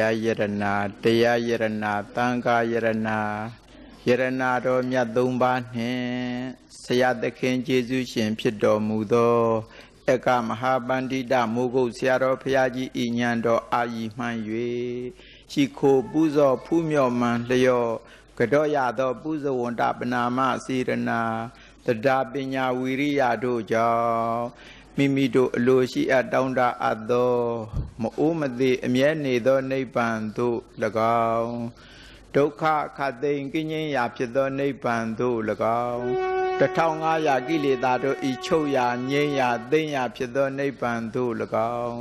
တရားယရဏတရားယရဏသံဃာယရဏယရဏတော်မြတ်သုံးပါးနှင့်ဆရာသခင်ကျေးဇူးရှင် ဖြစ်တော်မူသောအကမဟာပန္တိတမိုးကုတ်ဆရာတော်ဘုရားကြီးဤညံတော်အာယီမှန်၍ရှိခိုပူဇော်ဖူးမြော်မှန်လျော့ကြောရသောပူဇဝန္တပနာမစေရနာတဒါပညာဝီရိယတို့ကြောင့် မိမိတို့အလိုရှိအပ်တောင်းတအပ်သောမအိုးမသေးအမြဲနေသောနိဗ္ဗာန်သို့၎င်းဒုက္ခခတ်သိမ်းကင်းငြိမ်းရာဖြစ်သောနိဗ္ဗာန်သို့၎င်း1500ကိလေသာတို့ဤချုပ်ရာငြိမ်းရာသိမ်းရာဖြစ်သောနိဗ္ဗာန်သို့၎င်း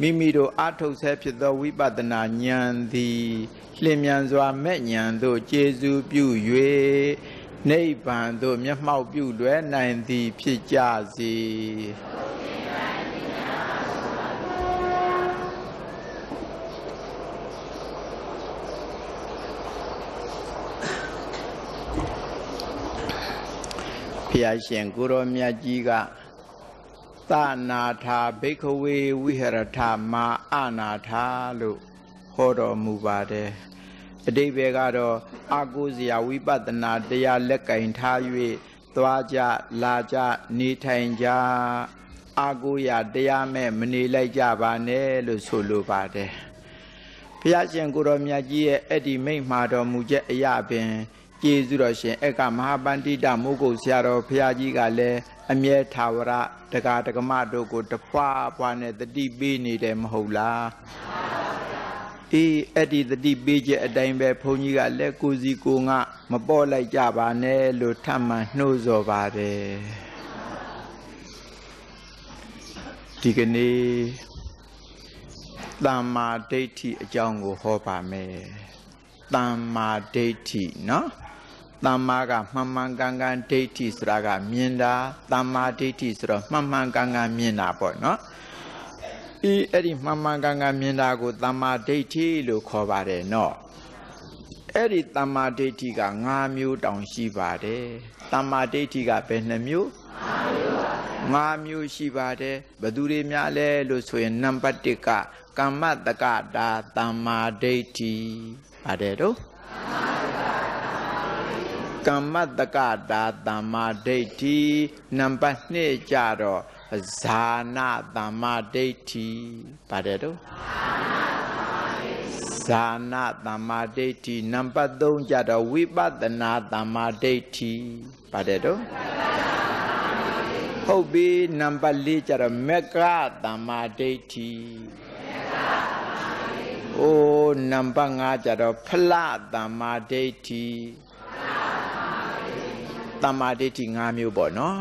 မိမိတို့အထုတ်ဆဲဖြစ်သောဝိပဿနာဉာဏ်သည်လျင်မြန်စွာမဲ့ဉာဏ်သို့ကျေစုပြု၍ နိဗ္ဗာန်သို့မျက်မှောက်ပြုလွယ်နိုင်သည်ဖြစ်ကြစေဖျားရှင်ကိုရောမြတ်ကြီးကသနာထာဘိခဝေဝိဟရထမာအနာထာလို့ဟောတော်မူပါတယ် အတိဘယ်ကတော့အာကိုဇရာဝိပဿနာတရားလက်ကင်ထား၍သွားကြလာကြနေထိုင်ကြအာကိုရတရားမဲ့မနေလိုက်ကြပါနဲ့လို့ဆိုလိုပါတယ်ဘုရားရှင်ကိုရောမြတ်ကြီးရဲ့အဲ့ဒီမိန့်မှာတော်မူချက်အရာပင်ကျေးဇူးတော်ရှင်အကမဟာပန္တိတမိုးကုတ်ဆရာတော်ဘုရားကြီးကလည်းအမြဲထာဝရတက္ကတက္ကမတို့ကိုတဖွာဖွာနဲ့တတိပေးနေတယ်မဟုတ်လား အေးအဲ့ဒီတတိပေးချက်အတိုင်းပဲဘုန်းကြီးကလက်ကိုစီကိုငါမပေါ်လိုက်ကြပါနဲ့လို့ထပ်မံနှိုးဆော်ပါတယ်ဒီကနေ့တမ္မာဒိဋ္ဌိအကြောင်းကိုဟောပါမယ်တမ္မာဒိဋ္ဌိနော်တမ္မာကမှန်မှန်ကန်ကန်ဒိဋ္ဌိဆိုတာကမြင်တာတမ္မာဒိဋ္ဌိဆိုတော့မှန်မှန်ကန်ကန်မြင်တာပေါ့နော် အေးအဲ့ဒီမှန်မှန်ကန်ကန်မြင်တာကိုတမ္မာဒိဋ္ဌိလို့ခေါ်ပါတယ်နော်အဲ့ဒီတမ္မာဒိဋ္ဌိက၅မျိုးတောင်ရှိပါတယ်တမ္မာဒိဋ္ဌိကဘယ်နှမျိုး၅မျိုးရှိပါတယ်ဘယ်သူတွေများလဲလို့ဆိုရင်နံပါတ်1ကကမ္မတက္ကတာတမ္မာဒိဋ္ဌိပါတယ်တော့ကမ္မတက္ကတာတမ္မာဒိဋ္ဌိနံပါတ်2ကြတော့ ဇာနာတမ္မာဒိဋ္ဌိပါတယ်တော့ဇာနာတမ္မာဒိဋ္ဌိနံပါတ်3ကြတော့ဝိပဿနာတမ္မာဒိဋ္ဌိပါတယ်တော့ဟုတ်ပြီနံပါတ်4ကြတော့မေကတမ္မာဒိဋ္ဌိအိုးနံပါတ်5ကြတော့ဖလတမ္မာဒိဋ္ဌိတမ္မာဒိဋ္ဌိ5မျိုးပေါ့နော်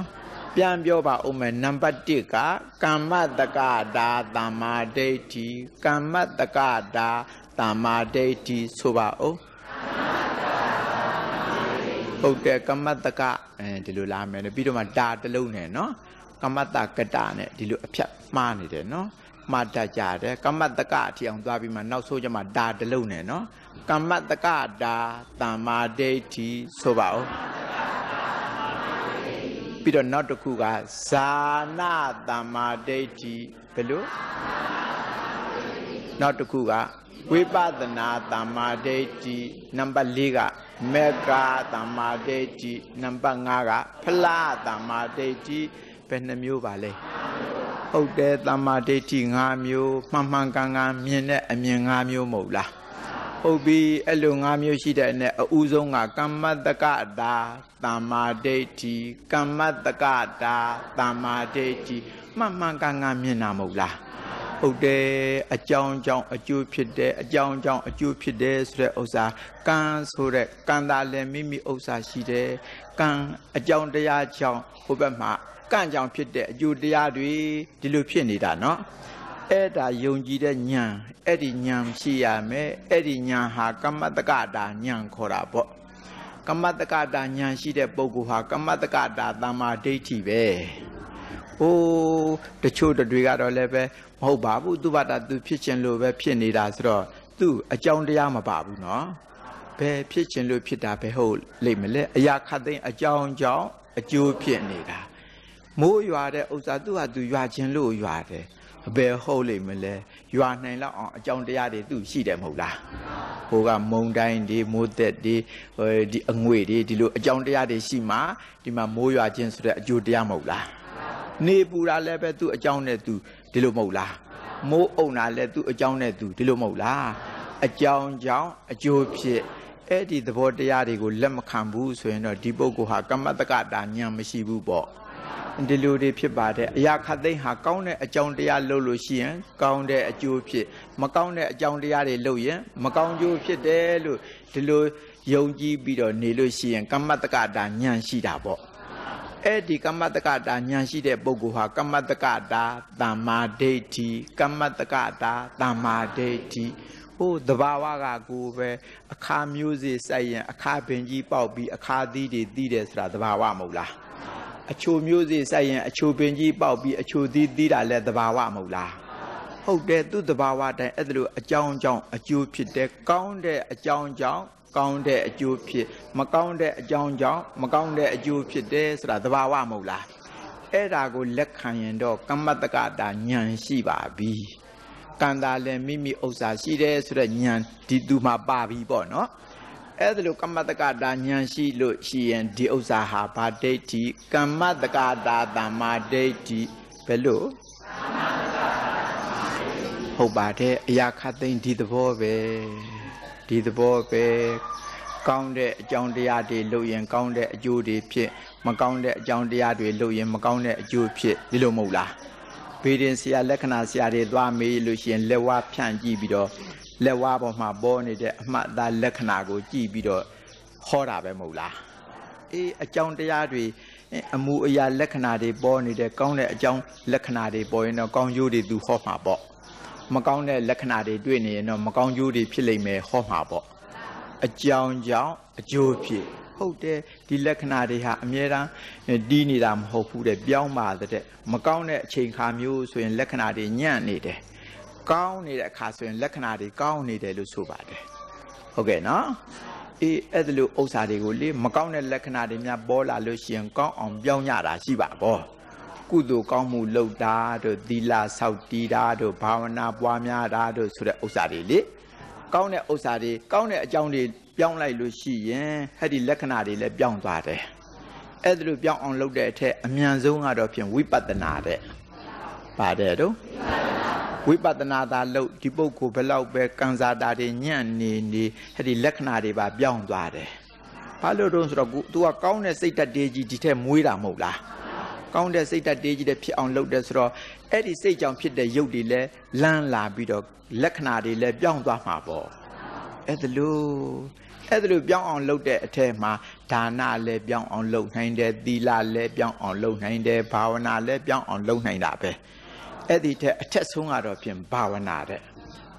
ပြန်ပြောပါဦးမယ်နံပါတ်1ကကမ္မတက္ကတာတမ္မာဒိဋ္ဌိကမ္မတက္ကတာတမ္မာဒိဋ္ဌိဆိုပါဦးဟုတ်တယ်ကမ္မတက္ကအဲဒီလိုလာမယ်ပြီးတော့မှဒါတလုံးနဲ့နော်ကမ္မတကတနဲ့ဒီလိုအဖြတ်မှားနေတယ်နော်မှတ်တတ်ကြတယ်ကမ္မတကအထီအောင်သွားပြီးမှနောက်ဆုံးကျမှဒါတလုံးနဲ့နော်ကမ္မတကဒါတမ္မာဒိဋ္ဌိဆိုပါဦး ပြီးတော့နောက်တစ်ခုကဇာနာတမ္မာဒိဋ္ဌိဘယ်လိုနောက်တစ်ခုကဝိပဿနာတမ္မာဒိဋ္ဌိနံပါတ်၄ကမေဃတမ္မာဒိဋ္ဌိနံပါတ်၅ကဖလားတမ္မာဒိဋ္ဌိဘယ်နှမျိုးပါလဲဟုတ်တယ်တမ္မာဒိဋ္ဌိ၅မျိုးမှန်မှန်ကန်ကန်မြင်တဲ့အမြင်၅မျိုးမဟုတ်လားဟုတ်ပြီအဲ့လို၅မျိုးရှိတဲ့အ ਨੇ အဦးဆုံးကကမ္မတကတာ တမ္မာဒိဋ္ဌိကမ္မတကတာတမ္မာဒိဋ္ဌိမှန်မှန်ကန်ကန်မြင်တာမဟုတ်လားဟုတ်တယ်အကြောင်းကြောင့်အကျိုးဖြစ်တယ်အကြောင်းကြောင့်အကျိုးဖြစ်တယ်ဆိုတဲ့ဥစ္စာကံဆိုတဲ့ကံတာလည်းမိမိဥစ္စာရှိတယ်ကံအကြောင်းတရားကြောင့်ဟိုဘက်မှာကံကြောင့်ဖြစ်တဲ့အကျိုးတရားတွေဒီလိုဖြစ်နေတာเนาะအဲ့ဒါယုံကြည်တဲ့ဉာဏ်အဲ့ဒီဉာဏ်ရှိရမယ်အဲ့ဒီဉာဏ်ဟာကမ္မတက္ကတာဉာဏ်ခေါ်တာပေါ့ ကမ္မတက္ကတာဉာဏ်ရှိတဲ့ပုဂ္ဂိုလ်ဟာကမ္မတက္ကတာတမ္မာဒိဋ္ဌိပဲ။အိုးတချို့တွေကတော့လည်းပဲမဟုတ်ပါဘူးသူဘာတာသူဖြစ်ခြင်းလို့ပဲဖြစ်နေတာဆိုတော့သူအကြောင်းတရားမပါဘူးနော်။ဘယ်ဖြစ်ခြင်းလို့ဖြစ်တာပဲဟုတ်လိမ့်မလဲ။အရာခတ်သိမ်းအကြောင်းကြောင့်အကျိုးဖြစ်နေတာ။မိုးရွာတဲ့ဥစ္စာသူ့ဟာသူရွာခြင်းလို့ရွာတယ်။ အဘယ်ဟုတ်လိမ့်မလဲရွာနိုင်လောက်အောင်အကြောင်းတရားတွေသူ့ရှိတယ်မဟုတ်လားဟိုကမုံတိုင်းတွေမိုးသက်တွေဟိုဒီအငွေတွေဒီလိုအကြောင်းတရားတွေရှိမှဒီမှာမိုးရွာခြင်းဆိုတဲ့အကျိုးတရားမဟုတ်လားနေပူတာလည်းပဲသူ့အကြောင်းနဲ့သူဒီလိုမဟုတ်လားမိုးအုံတာလည်းသူ့အကြောင်းနဲ့သူဒီလိုမဟုတ်လားအကြောင်းကြောင့်အကျိုးဖြစ်အဲ့ဒီသဘောတရားတွေကိုလက်မခံဘူးဆိုရင်တော့ဒီပုဂ္ဂိုလ်ဟာကမ္မတက္ကတာဉာဏ်မရှိဘူးပေါ့ ဒီလိုတွေဖြစ်ပါတယ်အရာခတ်သိမ်းဟာကောင်းတဲ့အကြောင်းတရားလုပ်လို့ရှိရင်ကောင်းတဲ့အကျိုးဖြစ်မကောင်းတဲ့အကြောင်းတရားတွေလုပ်ရင်မကောင်းကျိုးဖြစ်တယ်လို့ဒီလိုယုံကြည်ပြီးတော့နေလို့ရှိရင် ကမ္မတက္ကတာဉာဏ်ရှိတာပေါ့အဲ့ဒီကမ္မတက္ကတာဉာဏ်ရှိတဲ့ပုဂ္ဂိုလ်ဟာကမ္မတက္ကတာတမ္မာဒိဋ္ဌိကမ္မတက္ကတာတမ္မာဒိဋ္ဌိဟိုတဘာဝကကိုပဲအခါမျိုးစေ့စိုက်ရင်အခါပင်ကြီးပေါက်ပြီးအခါသီးတွေသီးတယ်ဆိုတာတဘာဝမဟုတ်လား အချိုမျိုးစေ့စိုက်ရင်အချိုပင်ကြီးပေါက်ပြီးအချိုသီးသီးတာလည်းတဘာဝမဟုတ်လားဟုတ်တယ်သူတဘာဝတိုင်းအဲ့ဒါလိုအကြောင်းကြောင့်အကျိုးဖြစ်တယ်ကောင်းတဲ့အကြောင်းကြောင့်ကောင်းတဲ့အကျိုးဖြစ်မကောင်းတဲ့အကြောင်းကြောင့်မကောင်းတဲ့အကျိုးဖြစ်တယ်ဆိုတာတဘာဝမဟုတ်လားအဲ့ဒါကိုလက်ခံရင်တော့ကမ္မတက္ကတာဉာဏ်ရှိပါပြီကံတာလည်းမိမိဥစ္စာရှိတယ်ဆိုတော့ဉာဏ်ဒီသူမှာပါပြီပေါ့နော် အဲ့ဒါလိုကမ္မတက္ကတာဉာဏ်ရှိလို့ရှိရင်ဒီဥစ္စာဟာဗာဒိဋ္ဌိကမ္မတက္ကတာတမ္မာဒိဋ္ဌိဘယ်လိုဟုတ်ပါတယ်အရာခတ်သိမ်းဒီသဘောပဲဒီသဘောပဲကောင်းတဲ့အကြောင်းတရားတွေလုပ်ရင်ကောင်းတဲ့အကျိုးတွေဖြစ်မကောင်းတဲ့အကြောင်းတရားတွေလုပ်ရင်မကောင်းတဲ့အကျိုးဖြစ်ဒီလိုမဟုတ်လားဘေးရင်ဆရာလက္ခဏာဆရာတွေသွားမေးလို့ရှိရင်လက်ဝါးဖြန့်ကြည့်ပြီးတော့ လက်ဝါးပေါ်မှာပေါ်နေတဲ့အမှတ်အသားလက္ခဏာကိုကြည့်ပြီးတော့ဟောတာပဲမဟုတ်လားအေးအကြောင်းတရားတွေအမှုအရာလက္ခဏာတွေပေါ်နေတဲ့ကောင်းတဲ့အကြောင်းလက္ခဏာတွေပေါ်ရင်တော့ကောင်းကျိုးတွေသူဟောမှာပေါ့မကောင်းတဲ့လက္ခဏာတွေတွေ့နေရင်တော့မကောင်းကျိုးတွေဖြစ်လိမ့်မယ်ဟောမှာပေါ့အကြောင်းကြောင့်အကျိုးဖြစ်ဟုတ်တယ်ဒီလက္ခဏာတွေဟာအမြဲတမ်းတီးနေတာမဟုတ်ဘူးတဲ့ပြောင်းပါတဲ့မကောင်းတဲ့အချိန်ခါမျိုးဆိုရင်လက္ခဏာတွေညံ့နေတယ် ကောင်းနေတဲ့အခါဆိုရင်လက္ခဏာတွေကောင်းနေတယ်လို့ဆိုပါတယ်ဟုတ်ကဲ့နော်အေးအဲ့ဒါလိုဥစ္စာတွေကိုလေမကောင်းတဲ့လက္ခဏာတွေများပေါ်လာလို့ရှိရင်ကောင်းအောင်ပြောင်းရတာရှိပါဘောကုသိုလ်ကောင်းမှုလုပ်တာတို့သီလဆောက်တည်တာတို့ဘာဝနာပွားများတာတို့ဆိုတဲ့ဥစ္စာတွေလေကောင်းတဲ့ဥစ္စာတွေကောင်းတဲ့အကြောင်းတွေပြောင်းလိုက်လို့ရှိရင်ဟဲ့ဒီလက္ခဏာတွေလည်းပြောင်းသွားတယ်အဲ့ဒါလိုပြောင်းအောင်လုပ်တဲ့အထက်အမြန်ဆုံးကတော့ဖြင့်ဝိပဿနာတဲ့ပါတယ်တော့ ဝိပဿနာသာလုပ်ဒီပုဂ္ဂိုလ်ဘယ်လောက်ပဲကံစားတာတွေညံ့နေနေဟဲ့ဒီလက္ခဏာတွေပါပြောင်းသွားတယ်ဘာလို့တော့ဆိုတော့ तू ကကောင်းတဲ့စိတ်ဓာတ်တေးကြီးဒီထက်မွေးတာမဟုတ်လားကောင်းတဲ့စိတ်ဓာတ်တေးကြီးတဲ့ဖြစ်အောင်လုပ်တယ်ဆိုတော့အဲ့ဒီစိတ်ကြောင့်ဖြစ်တဲ့ရုပ်တွေလည်းလန်းလာပြီးတော့လက္ခဏာတွေလည်းပြောင်းသွားမှာပေါ့အဲ့ဒါလို့အဲ့ဒါလိုပြောင်းအောင်လုပ်တဲ့အထက်မှာဒါနလည်းပြောင်းအောင်လုပ်နိုင်တယ်သီလလည်းပြောင်းအောင်လုပ်နိုင်တယ်ဘာဝနာလည်းပြောင်းအောင်လုပ်နိုင်တာပဲ အဲ့ဒီထက်အထက်ဆုံးကတော့ဖြင့်ဘာဝနာတဲ့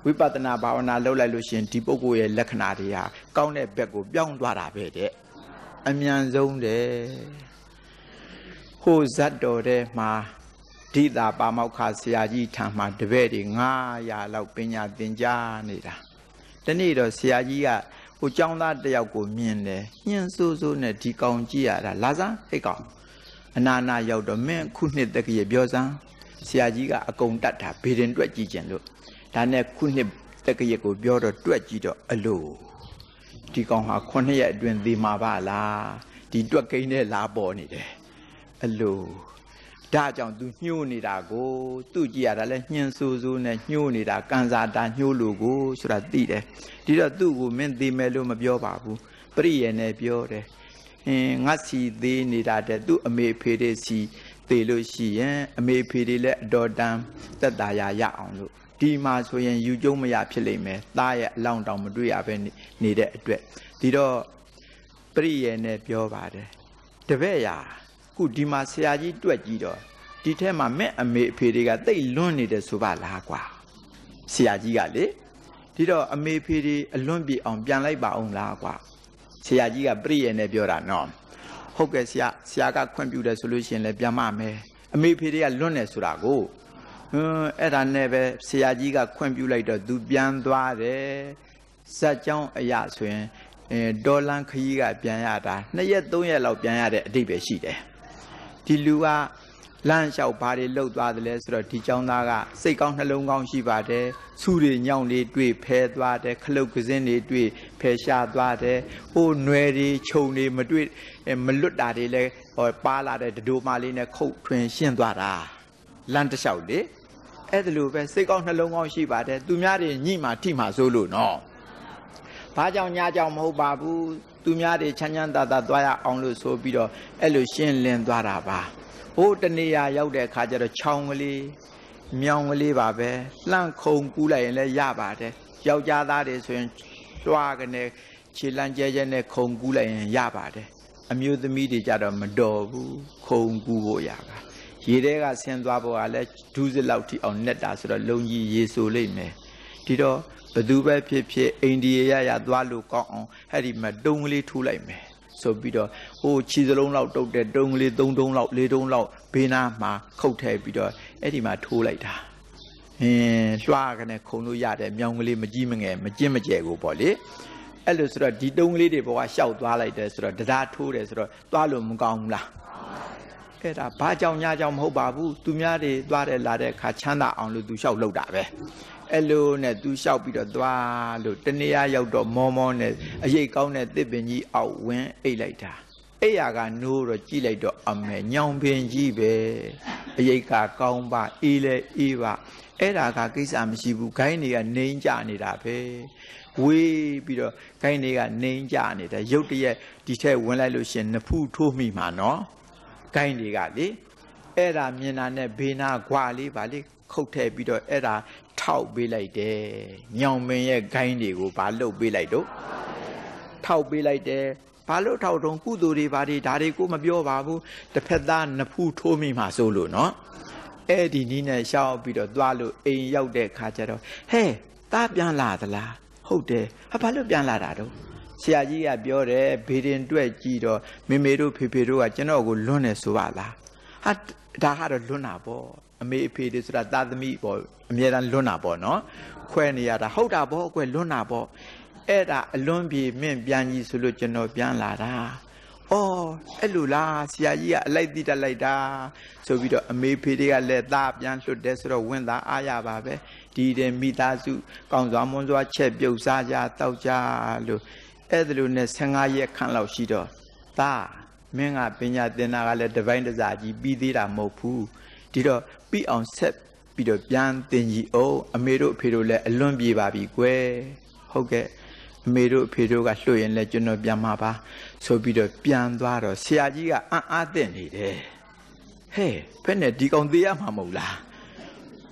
ဝိပဿနာဘာဝနာလုပ်လိုက်လို့ရှင်ဒီပုဂ္ဂိုလ်ရဲ့လက္ခဏာတွေဟာကောင်းတဲ့ဘက်ကိုပြောင်းသွားတာပဲတဲ့အမြန်ဆုံးတဲ့ဟိုဇတ်တော်တဲ့မှာဒိတာပါမောက္ခဆရာကြီးထံမှာတပည့်တွေ900လောက်ပညာသင်ကြားနေတာဒီနေ့တော့ဆရာကြီးကဟိုចောင်းသားတယောက်ကိုမြင်တယ်ညှင်းဆိုးဆိုးနဲ့ဒီကောင်ကြည့်ရတာလာစမ်းဟိတ်ကောင်အနာနာရောက်တော့မင်းခုနှစ်တက်ကရပြောစမ်း ဆရာကြီးကအကုန်တတ်တာဘေရင်တွက်ကြည့်ကျင်လို့ဒါနဲ့ခုနှစ်တက်ကရကိုပြောတော့တွက်ကြည့်တော့အလိုဒီကောင်ဟာခုနှစ်ရက်အတွင်းသေမှာပါလားဒီတွက်ကိန်းနဲ့လာပေါ်နေတယ်အလိုဒါကြောင့် तू ညှိုးနေတာကိုသူ့ကြည့်ရတာလဲညှင်းဆူဆူနဲ့ညှိုးနေတာကန်စာတာညှိုးလို့ကိုဆိုတာသိတယ်ဒီတော့သူ့ကိုမင်းသိမယ်လို့မပြောပါဘူးပရိယေနဲ့ပြောတယ်အင်းငါစီသေးနေတာတဲ့သူ့အမေဖေတွေစီ သေလို့ရှိရင်အမေဖေတွေလည်းအတော်တန်သက်သာရရအောင်လို့ဒီမှာဆိုရင်ယူကျုံမရဖြစ်လိမ့်မယ်သားရဲ့အလောင်းတောင်မတွေ့ရပဲနေတဲ့အတွက်ဒီတော့ပရိယေနဲ့ပြောပါတယ်တပည့်ရာခုဒီမှာဆရာကြီးတွက်ကြည့်တော့ဒီထဲမှာမဲ့အမေအဖေတွေကတိတ်လွန်းနေတယ်ဆိုပါလားကွာဆရာကြီးကလေဒီတော့အမေဖေတွေအလွန်းပြေအောင်ပြန်လိုက်ပါအောင်လားကွာဆရာကြီးကပြည့်ရနဲ့ပြောတာနော် ဟုတ်ကဲ့ဆရာဆရာကခွင့်ပြုတယ်ဆိုလို့ရှိရင်လည်းပြန်မမယ်အမေဖေတွေကလွန်းနေဆိုတာကိုဟွန်းအဲ့ဒါနဲ့ပဲဆရာကြီးကခွင့်ပြုလိုက်တော့သူပြန်သွားတယ်ဇက်ကြောင်းအရာဆိုရင်အဲဒေါ်လန်ခကြီးကပြန်ရတာနှစ်ရက်သုံးရက်လောက်ပြန်ရတဲ့အတိတ်ပဲရှိတယ်ဒီလူက လမ်းလျှောက်ဘာတွေလှုပ်သွားတယ်လဲဆိုတော့ဒီចောင်းသားကစိတ်ကောင်းနှလုံးကောင်းရှိပါတယ်ဆူတွေညောင်းတွေတွေ့ဖဲသွားတယ်ခလုတ်ကစင်းတွေတွေ့ဖဲရှားသွားတယ်ဟိုနွယ်တွေခြုံတွေမတွေ့မလွတ်တာတွေလဲဟောပါလာတဲ့ဒိုမလေးနဲ့ခုတ်ထွင်ရှင်းသွားတာလမ်းတစ်လျှောက်လေအဲ့ဒါလိုပဲစိတ်ကောင်းနှလုံးကောင်းရှိပါတယ်သူများတွေညှိမှထိမှဆိုလို့နော်ဘာကြောင့်ညာကြောင့်မဟုတ်ပါဘူးသူများတွေချမ်းချမ်းသာသာသွားရအောင်လို့ဆိုပြီးတော့အဲ့လိုရှင်းလင်းသွားတာပါ ဟိုတနေရာရောက်တဲ့အခါကျတော့ခြောင်ကလေးမြောင်ကလေးပါပဲလှန့်ခုံကူးလိုက်ရင်လည်းရပါတယ်ယောက်ျားသားတွေဆိုရင်လွှာကနေခြေလန်းကျဲကျဲနဲ့ခုံကူးလိုက်ရင်ရပါတယ်အမျိုးသမီးတွေကြတော့မတော်ဘူးခုံကူးဖို့ရပါရေထဲကဆင်းသွားဖို့ကလည်းဒူးစစ်လောက်ထိအောင်နဲ့တာဆိုတော့လုံကြီးရေဆိုလိမ့်မယ်ဒီတော့ဘသူပဲဖြစ်ဖြစ်အိန္ဒိယရရသွားလို့ကောင်းအောင်အဲ့ဒီမှာတုံးကလေးထိုးလိုက်မယ် ဆိုပြီးတော့ဟိုခြေစလုံးလောက်တုတ်တဲ့တုံးကလေး၃တုံးလောက်၄တုံးလောက်ဘေးနားမှာခုတ်ထည့်ပြီးတော့အဲ့ဒီမှာထိုးလိုက်တာအင်းလွှားကနေခုံလို့ရတယ်မြောင်ကလေးမကြီးမငယ်မကျင်းမကျဲကိုပေါ့လေအဲ့လိုဆိုတော့ဒီတုံးကလေးတွေဘောကရှောက်သွားလိုက်တယ်ဆိုတော့တရားထိုးတယ်ဆိုတော့သွားလို့မကောင်းဘူးလားအဲ့ဒါဘာကြောင့်ညာကြောင့်မဟုတ်ပါဘူးသူများတွေသွားတယ်လာတဲ့အခါချမ်းသာအောင်လို့သူလျှောက်လောက်တာပဲ အဲ့လိုနဲ့သူလျှောက်ပြီးတော့သွားလို့တနေရာရောက်တော့မောမောနဲ့အရေးကောင်းတဲ့တစ်ပင်ကြီးအောက်ဝင်းအိတ်လိုက်တာအဲ့ရကနိုးတော့ကြည့်လိုက်တော့အမေညောင်ပင်ကြီးပဲအရေးကကောင်းပါအေးလဲအေးပါအဲ့ဒါကကိစ္စမရှိဘူးဂိုင်းတွေကနေကြနေတာပဲဝေးပြီးတော့ဂိုင်းတွေကနေကြနေတာရုတ်တရက်ဒီထက်ဝင်လိုက်လို့ရှင်နဖူးထိုးမိမှာနော်ဂိုင်းတွေကလေအဲ့ဒါမြင်တာနဲ့ဘေးနာခွာလေးပါလေ ခုတ်ထည့်ပြီးတော့အဲ့ဒါထောက်ပေးလိုက်တယ်ညောင်မင်းရဲ့ဂိုင်းတွေကိုဘာလုပ်ပေးလိုက်တော့ထောက်ပေးလိုက်တယ်ဘာလို့ထောက်တုံးကုသိုလ်တွေဘာတွေဒါတွေကိုမပြောပါဘူးတစ်ဖက်သားနဖူးထိုးမိမှဆိုလို့နော်အဲ့ဒီနီးနဲ့ရှောက်ပြီးတော့သွားလို့အိမ်ရောက်တဲ့ခါကျတော့ဟဲ့သားပြန်လာသလားဟုတ်တယ်ဟာဘာလို့ပြန်လာတာတော့ဆရာကြီးကပြောတယ်ဘေးရင်တွက်ကြည့်တော့မေမေတို့ဖေဖေတို့ကကျွန်တော်ကိုလွန်းနေဆိုပါလားဟာဒါကတော့လွန်းတာပေါ့ အမေအဖေတွေဆိုတာသာသမီပေါ့အမြဲတမ်းလွန်းတာပေါ့နော်ခွဲနေရတာဟုတ်တာပေါ့အကွယ်လွန်းတာပေါ့အဲ့ဒါအလွန်ပြေမင့်ပြန်ကြီးဆိုလို့ကျွန်တော်ပြန်လာတာအော်အဲ့လိုလားဆရာကြီးကအလိုက်တိတက်လိုက်တာဆိုပြီးတော့အမေဖေတွေကလည်းသားပြန်လွတ်တယ်ဆိုတော့ဝင်သားအားရပါပဲဒီတဲ့မိသားစုကောင်းစွာမွန်စွာချက်ပြုတ်စားကြတောက်ကြလို့အဲ့ဒါလိုနဲ့15ရက်ခန့်လောက်ရှိတော့သားမင်းကပညာသင်တာကလည်းတပိုင်းတစားကြီးပြီးသေးတာမဟုတ်ဘူး ဒီတော့ပြီးအောင်ဆက်ပြီးတော့ပြန်သင်ကြီးအောင်အမေတို့အဖေတို့လည်းအလွန်ပြေပါပြီကွယ်ဟုတ်ကဲ့အမေတို့အဖေတို့ကလှုပ်ရင်လည်းကျွန်တော်ပြန်มาပါဆိုပြီးတော့ပြန်သွားတော့ဆရာကြီးကအံ့အားသင့်နေတယ်ဟဲ့ဖက်နဲ့ဒီကောင်သေးရမှာမဟုတ်လား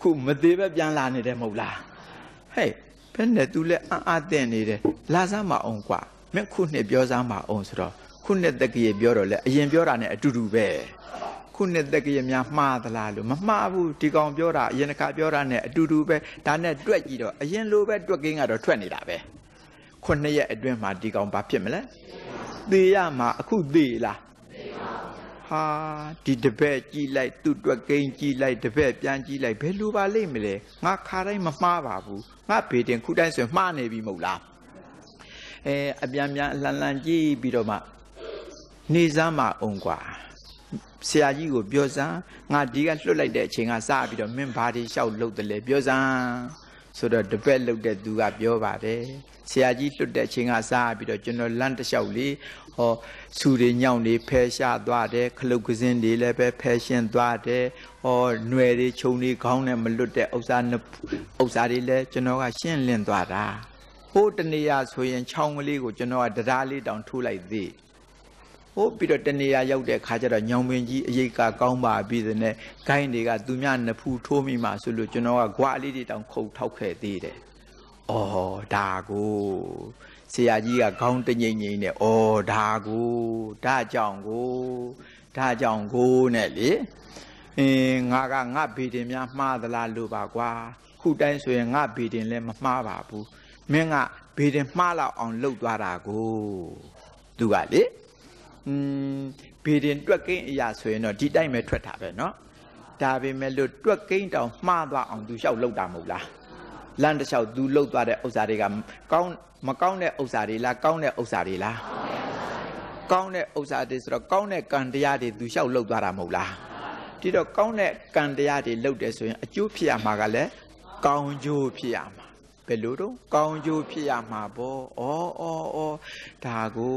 ခုမသေးပဲပြန်လာနေတယ်မဟုတ်လားဟဲ့ဖက်နဲ့ तू လည်းအံ့အားသင့်နေတယ်လာစမ်းမအောင်ကွာမင်းခုနှစ်ပြောစမ်းမအောင်ဆိုတော့ခုနှစ်တက်ကကြီးပြောတော့လေအရင်ပြောတာနဲ့အတူတူပဲ ခုနှစ်တက်ကရများမှားသလားလို့မမှားဘူးဒီကောင်ပြောတာအရင်ကပြောတာနဲ့အတူတူပဲဒါနဲ့တွက်ကြည့်တော့အရင်လိုပဲတွက်ကင်းကတော့ထွက်နေတာပဲခုနှစ်ရက်အတွင်းမှာဒီကောင်ဘာဖြစ်မလဲသေရမှာအခုသေလားဟာဒီတပည့်ကြည်လိုက်သူ့တွက်ကိန်းကြည်လိုက်တပည့်ပြန်ကြည်လိုက်ဘယ်လိုပါလိမ့်မလဲငါခါတိုင်းမမှားပါဘူးငါဘေတင်ခုတိုင်းဆိုမှားနေပြီမဟုတ်လားအဲအပြန်ပြန်လှန်လှန်ကြည့်ပြီးတော့မှနေစမ်းမအောင်ကွာ ဆရာကြီးကိုပြောစမ်းငါဒီကလွတ်လိုက်တဲ့အချိန်ကစပြီးတော့မင်းဘာတွေလျှောက်လုပ်တယ်လဲပြောစမ်းဆိုတော့တပည့်လုတ်တဲ့သူကပြောပါတယ်ဆရာကြီးလွတ်တဲ့အချိန်ကစပြီးတော့ကျွန်တော်လမ်းတစ်လျှောက်လေးဟောစူတွေညောင်းတွေဖဲရှားသွားတယ်ခလုတ်ကစင်းတွေလည်းပဲဖဲရှင်းသွားတယ်ဟောຫນွယ်တွေခြုံတွေခေါင်းနဲ့မလွတ်တဲ့ဥစ္စာဥစ္စာတွေလည်းကျွန်တော်ကရှင်းလင်းသွားတာဟိုတနေရာဆိုရင်ချောင်းကလေးကိုကျွန်တော်ကတရားလေးတောင်ထိုးလိုက်သေး ဟိုပြီးတော့တနေရာရောက်တဲ့ခါကျတော့ညောင်ပင်ကြီးအရေးကကောင်းပါပြီတဲ့နဲ့ဂိုင်းတွေကသူများနဖူးထိုးမိမှဆိုလို့ကျွန်တော်ကဂွာလေးတွေတောင်ခုတ်ထောက်ခဲ့သေးတယ်။အော်ဒါကိုဆရာကြီးကခေါင်းတငိမ့်ငိမ့်နဲ့အော်ဒါကိုဒါကြောင့်ကိုဒါကြောင့်ကိုနဲ့လေအင်းငါကငါဘေတင်များမှားသလားလို့ပါကွာခုတိုင်းဆိုရင်ငါဘေတင်လည်းမမှားပါဘူးမင်းကဘေတင်မှားလောက်အောင်လှုပ်သွားတာကိုသူကလေ อืมဘေဒင်တွက်ကိန်းအရာဆိုရင်တော့ဒီတိုင်းပဲထွက်တာပဲเนาะဒါပေမဲ့လို့တွက်ကိန်းတောင်မှားသွားအောင်သူလျှောက်လောက်တာမဟုတ်လားလမ်းတစ်လျှောက်သူလှုပ်သွားတဲ့ဥစ္စာတွေကကောင်းမကောင်းတဲ့ဥစ္စာတွေလားကောင်းတဲ့ဥစ္စာတွေလားကောင်းတဲ့ဥစ္စာတွေဆိုတော့ကောင်းတဲ့ကံတရားတွေသူလျှောက်လှုပ်သွားတာမဟုတ်လား ဒီတော့ကောင်းတဲ့ကံတရားတွေလုပ်တယ်ဆိုရင်အကျိုးဖြစ်ရမှာကလည်းကောင်းကျိုးဖြစ်ရမှာ ဘယ်လိုတော့ကောင်းကျိုးဖြစ်ရမှာပေါ့ဩဩဩဒါကို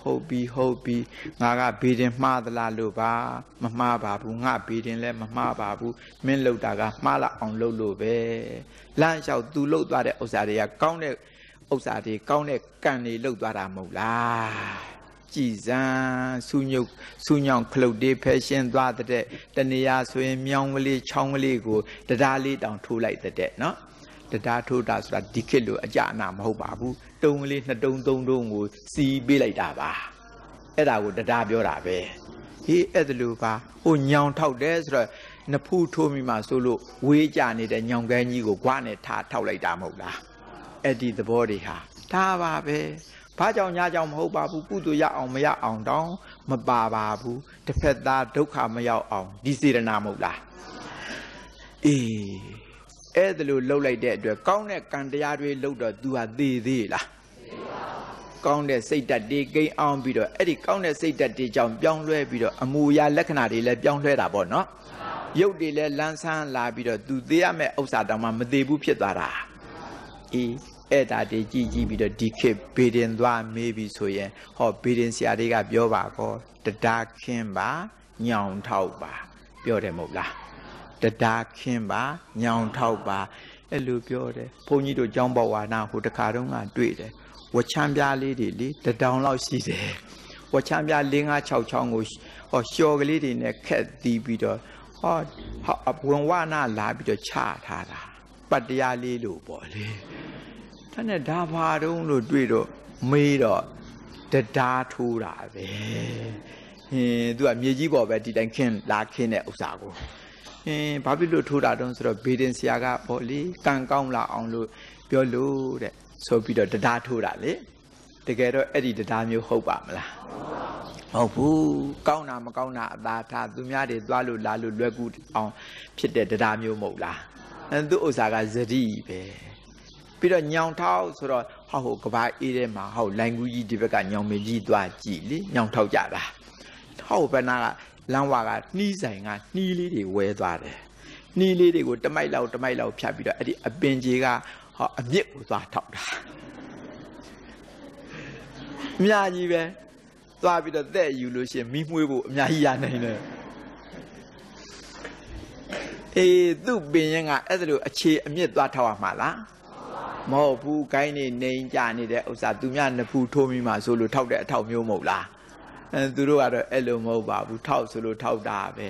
ဟုတ်ပြီဟုတ်ပြီငါကဘေးတင်မှားသလားလို့ပါမမှားပါဘူးငါဘေးတင်လည်းမမှားပါဘူးမင်းလုပ်တာကမှားလာအောင်လုပ်လို့ပဲလမ်းလျှောက်သူလုပ်သွားတဲ့ဥစ္စာတွေကကောင်းတဲ့ဥစ္စာတွေကောင်းတဲ့ကံတွေလုပ်သွားတာမဟုတ်လားကြည်စံဆူညုတ်ဆူညောင်ခလုတ်တေးဖဲရှင်းသွားတဲ့တနေရာဆိုရင်မြောင်းကလေးချောင်းကလေးကိုတရားလေးတောင်ထိုးလိုက်တဲ့နော် တရားထိုးတာဆိုတာဒီခေတ်လိုအကြအနာမဟုတ်ပါဘူးတုံးကလေးနှစ်တုံးသုံးတုံးကိုစီးပေးလိုက်တာပါအဲ့ဒါကိုတရားပြောတာပဲဟေးအဲ့ဒါလိုပါဟိုညောင်ထောက်တယ်ဆိုတော့နဖူးထိုးမိမှဆိုလို့ဝေးကြနေတဲ့ညောင်ကန်းကြီးကိုကွာနဲ့ထားထောက်လိုက်တာမဟုတ်လားအဲ့ဒီသဘောတွေဟာဒါပါပဲဘာကြောင့်ညာကြောင့်မဟုတ်ပါဘူးကုသိုလ်ရအောင်မရအောင်တောင်းမပါပါဘူးတစ်ဖက်သားဒုက္ခမရောက်အောင်ဒီစေတနာမဟုတ်လားအေး အဲ့ဒါလိုလှုပ်လိုက်တဲ့အတွက်ကောင်းတဲ့ကံတရားတွေလှုပ်တော့ तू ဟာသေသေးလားကောင်းတဲ့စိတ်ဓာတ်တွေကိန်းအောင်ပြီးတော့အဲ့ဒီကောင်းတဲ့စိတ်ဓာတ်တွေကြောင့်ပြောင်းလဲပြီးတော့အမူအရာလက္ခဏာတွေလည်းပြောင်းလဲတာပေါ့နော်ရုပ်တွေလည်းလန်းဆန်းလာပြီးတော့ तू သေးရမယ့်ဥစ္စာတောင်မှမသေးဘူးဖြစ်သွားတာအေးအဲ့ဒါတွေကြည်ကြည့်ပြီးတော့ဒီခေတ်ဘေဒင်သွားမေးပြီဆိုရင်ဟောဘေဒင်ဆရာတွေကပြောပါကောတရားခင်းပါညောင်ထောက်ပါ ပြောတယ်မဟုတ်လား တရားခင်းပါညောင်ထောက်ပါအဲ့လိုပြောတယ်ဘုန်းကြီးတို့ကျောင်းပေါ်ဝါနာဟိုတခါတုန်းကတွေ့တယ်ဝချမ်းပြားလေးတွေလေတတောင်လောက်ရှိတယ်ဝချမ်းပြား၄၅6ချောင်းကိုဟောလျှော်ကလေးတွေနဲ့ခက်တီးပြီးတော့ဟောဝင်ဝနာလာပြီးတော့ချထားတာပတ်တရားလေးလို့ပေါ့လေဒါနဲ့ဒါဘာတုံးလို့တွေ့တော့မေးတော့တရားထိုးတာပဲဟင်းသူကမြေကြီးပေါ်ပဲဒီတိုင်းခင်းလာခင်းတဲ့ဥစ္စာကို ဟင်းဘာဖြစ်လို့ထိုးတာတုံးဆိုတော့ဘေဒင်ဆရာကပေါ့လေကံကောင်းလာအောင်လို့ပြောလို့တဲ့ဆိုပြီးတော့တရားထိုးတာလေတကယ်တော့အဲ့ဒီတရားမျိုးဟုတ်ပါမလားဟုတ်ဘူးကောင်းတာမကောင်းတာအသာထားသူများတွေသွားလို့လာလို့လွယ်ကူအောင်ဖြစ်တဲ့တရားမျိုးမဟုတ်လားအဲသူဥစ္စာကဇတိပဲပြီးတော့ညောင်ထောက်ဆိုတော့ဟောဟိုကဘာအေးထဲမှာဟောလိုင်ကူကြီးဒီဘက်ကညောင်မကြီးသွားကြည့်လေညောင်ထောက်ကြတာဟောဘယ်နာက လမ်းဝါကနှီးဆိုင်ကနှီးလေးတွေဝဲသွားတယ်နှီးလေးတွေကိုတမိုက်လောက်တမိုက်လောက်ဖြတ်ပြီးတော့အဲ့ဒီအပင်ကြီးကဟောအမြစ်ကိုသွားထောက်တာအများကြီးပဲသွားပြီးတော့တဲ့ယူလို့ရှိရင်မိမွှေးဖို့အများကြီးရနိုင်တယ်အေးသူ့ပင်ရင်ကအဲ့ဒါလိုအခြေအမြစ်သွားထောက်ရမှာလားမဟုတ်ဘူးဂိုင်းနေနေကြနေတဲ့ဥစ္စာသူများနဖူးထိုးမိမှဆိုလို့ထောက်တဲ့အထောက်မျိုးမဟုတ်လား အဲသူတို့ကတော့အဲ့လိုမဟုတ်ပါဘူးထောက်ဆိုလို့ထောက်တာပဲ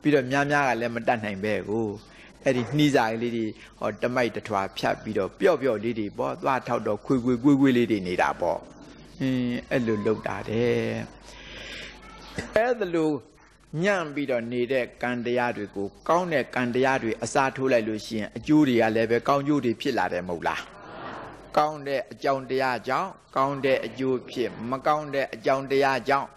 ပြီးတော့များများကလည်းမတတ်နိုင်ပဲကိုအဲ့ဒီနှီးစာလေးတွေဟောတမိုက်တထွာဖြတ်ပြီးတော့ပျော့ပျော့လေးတွေပေါ့သွားထောက်တော့ခွေခွေကွေးကွေးလေးတွေနေတာပေါ့အင်းအဲ့လိုလုပ်တာတဲ့အဲ့ဒါလိုညံ့ပြီးတော့နေတဲ့ကံတရားတွေကိုကောင်းတဲ့ကံတရားတွေအစားထိုးလိုက်လို့ရှိရင်အကျိုးတွေကလည်းပဲကောင်းကျိုးတွေဖြစ်လာတယ်မဟုတ်လား ကောင်းတဲ့အကြောင်းတရားကြောင့်ကောင်းတဲ့အကျိုးဖြစ်မကောင်းတဲ့အကြောင်းတရားကြောင့်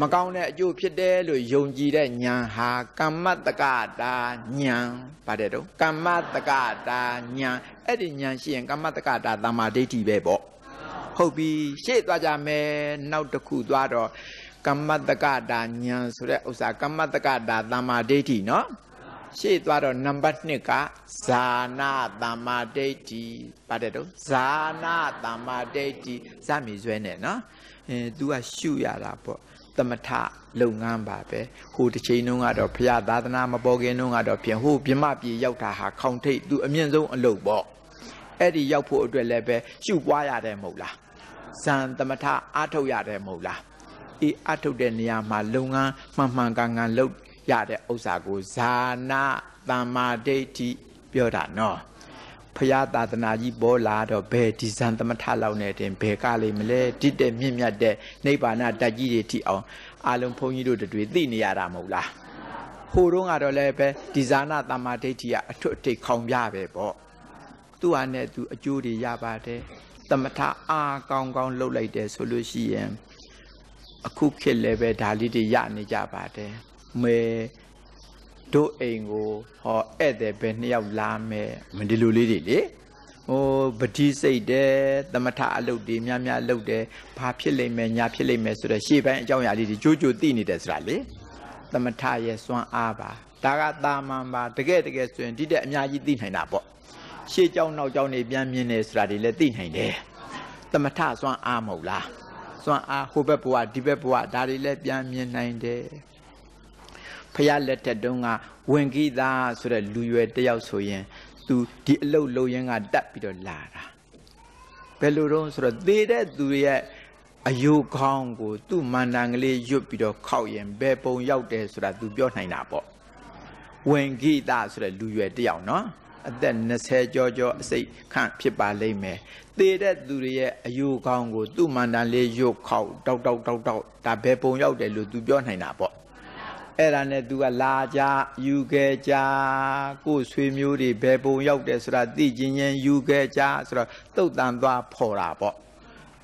မကောင်းတဲ့အကျိုးဖြစ်တယ်လို့ယုံကြည်တဲ့ဉာဏ်ဟာကမ္မတက္ကတာဉာဏ်ပါတယ်တော့ကမ္မတက္ကတာဉာဏ်အဲ့ဒီဉာဏ်ရှိရင်ကမ္မတက္ကတာတမ္မာဒိဋ္ဌိပဲပေါ့ဟုတ်ပြီရှေ့သွားကြမယ်နောက်တစ်ခုသွားတော့ကမ္မတက္ကတာဉာဏ်ဆိုတဲ့ဥစ္စာကမ္မတက္ကတာတမ္မာဒိဋ္ဌိနော် ရှေ့သွားတော့နံပါတ်2ကဇာနာတမ္မာဒိဋ္ဌိပါတယ်တော့ဇာနာတမ္မာဒိဋ္ဌိဇာမီဆွဲနေနော်အဲ तू ကရှုရတာပေါ့သမထလုပ်ငန်းပါပဲဟိုတစ်ချိန်တုန်းကတော့ဘုရားသာသနာမပေါ်ခင်တုန်းကတော့ပြင်ဟိုပြမပြေရောက်တာဟာခေါင်ထိတ် तू အမြင့်ဆုံးအလုပ်ပေါ့အဲ့ဒီရောက်ဖို့အတွက်လည်းပဲရှုပွားရတယ်မဟုတ်လားဇန်သမထအားထုတ်ရတယ်မဟုတ်လားအေးအားထုတ်တဲ့နေရာမှာလုပ်ငန်းမှန်မှန်ကန်ကန်လုပ် ရတဲ့ဥစ္စာကိုဇာနာတမ္မာဒိဋ္ဌိပြောတာနော်ဖရာသာသနာကြီးပေါ်လာတော့ဘယ်ဒီဇန်သမထလောက်နဲ့တင်ဘယ်ကလိမ့်မလဲတိတဲ့မြင့်မြတ်တဲ့နိဗ္ဗာန်ဓာတ်ကြီးတွေထိအောင်အာလုံးဘုန်းကြီးတို့တွေသိနေရတာမဟုတ်လားဟိုတုန်းကတော့လည်းပဲဒီဇာနာတမ္မာဒိဋ္ဌိကအထွတ်အထိပ်ခေါင်ပြပဲပေါ့သူ့ဟာနဲ့သူအကျိုးတွေရပါတယ်သမထအာကောင်းကောင်းလှုပ်လိုက်တယ်ဆိုလို့ရှိရင်အခုခေတ်လည်းပဲဒါလေးတွေရနေကြပါတယ် မေတို့အိမ်ကိုဟောဧည့်သည်ပဲနှစ်ယောက်လာမယ်မဒီလိုလေးတွေလေဟိုပတိစိတ်တယ်သမထအလုပ်တွေများများလုပ်တယ်ဘာဖြစ်လိမ့်မယ်ညာဖြစ်လိမ့်မယ်ဆိုတော့ရှေ့ပိုင်းအကြောင်းအရာလေးတွေကြိုးကြိုးသိနေတယ်ဆိုတာလေသမထရဲ့စွမ်းအားပါဒါကတာမန်ပါတကယ်တကယ်ဆိုရင်ဒီတဲ့အများကြီးသိနိုင်တာပေါ့ရှေ့ကြောင်းနောက်ကြောင်းနေပြန်မြင်နေဆိုတာတွေလည်းသိနိုင်တယ်သမထစွမ်းအားမဟုတ်လားစွမ်းအားဟိုဘက်ဘဝဒီဘက်ဘဝဒါတွေလည်းပြန်မြင်နိုင်တယ် ဖះလက်ထက်တုန်းကဝင်ကိသားဆိုတဲ့လူရွယ်တယောက်ဆိုရင် သူဒီအလုတ်လုံရင်ကတက်ပြီးတော့လာတာဘယ်လိုတော့ဆိုတော့သေတဲ့သူရဲ့အယုခေါင်းကို သူ့မန္တန်ကလေးရွတ်ပြီးတော့ခောက်ရင်ဘယ်ပုံရောက်တယ်ဆိုတာ तू ပြောနိုင်တာပေါ့ဝင်ဂိတဆိုတဲ့လူရွယ်တယောက်နော်အသက်20ကျော်ကျော်အစိတ်ခန့်ဖြစ်ပါလိမ့်မယ်သေတဲ့သူတွေရဲ့အယုခေါင်းကို သူ့မန္တန်လေးရွတ်ခောက်တောက်တောက်တောက်တောက်ဒါဘယ်ပုံရောက်တယ်လို့ तू ပြောနိုင်တာပေါ့ အဲ့ဒါနဲ့ तू ကလာကြယူခဲ့ကြကို့ဆွေမျိုးတွေဘယ်ပုံရောက်တယ်ဆိုတာသိချင်းချင်းယူခဲ့ကြဆိုတော့တုတ်တန်သွားဖော်တာပေါ့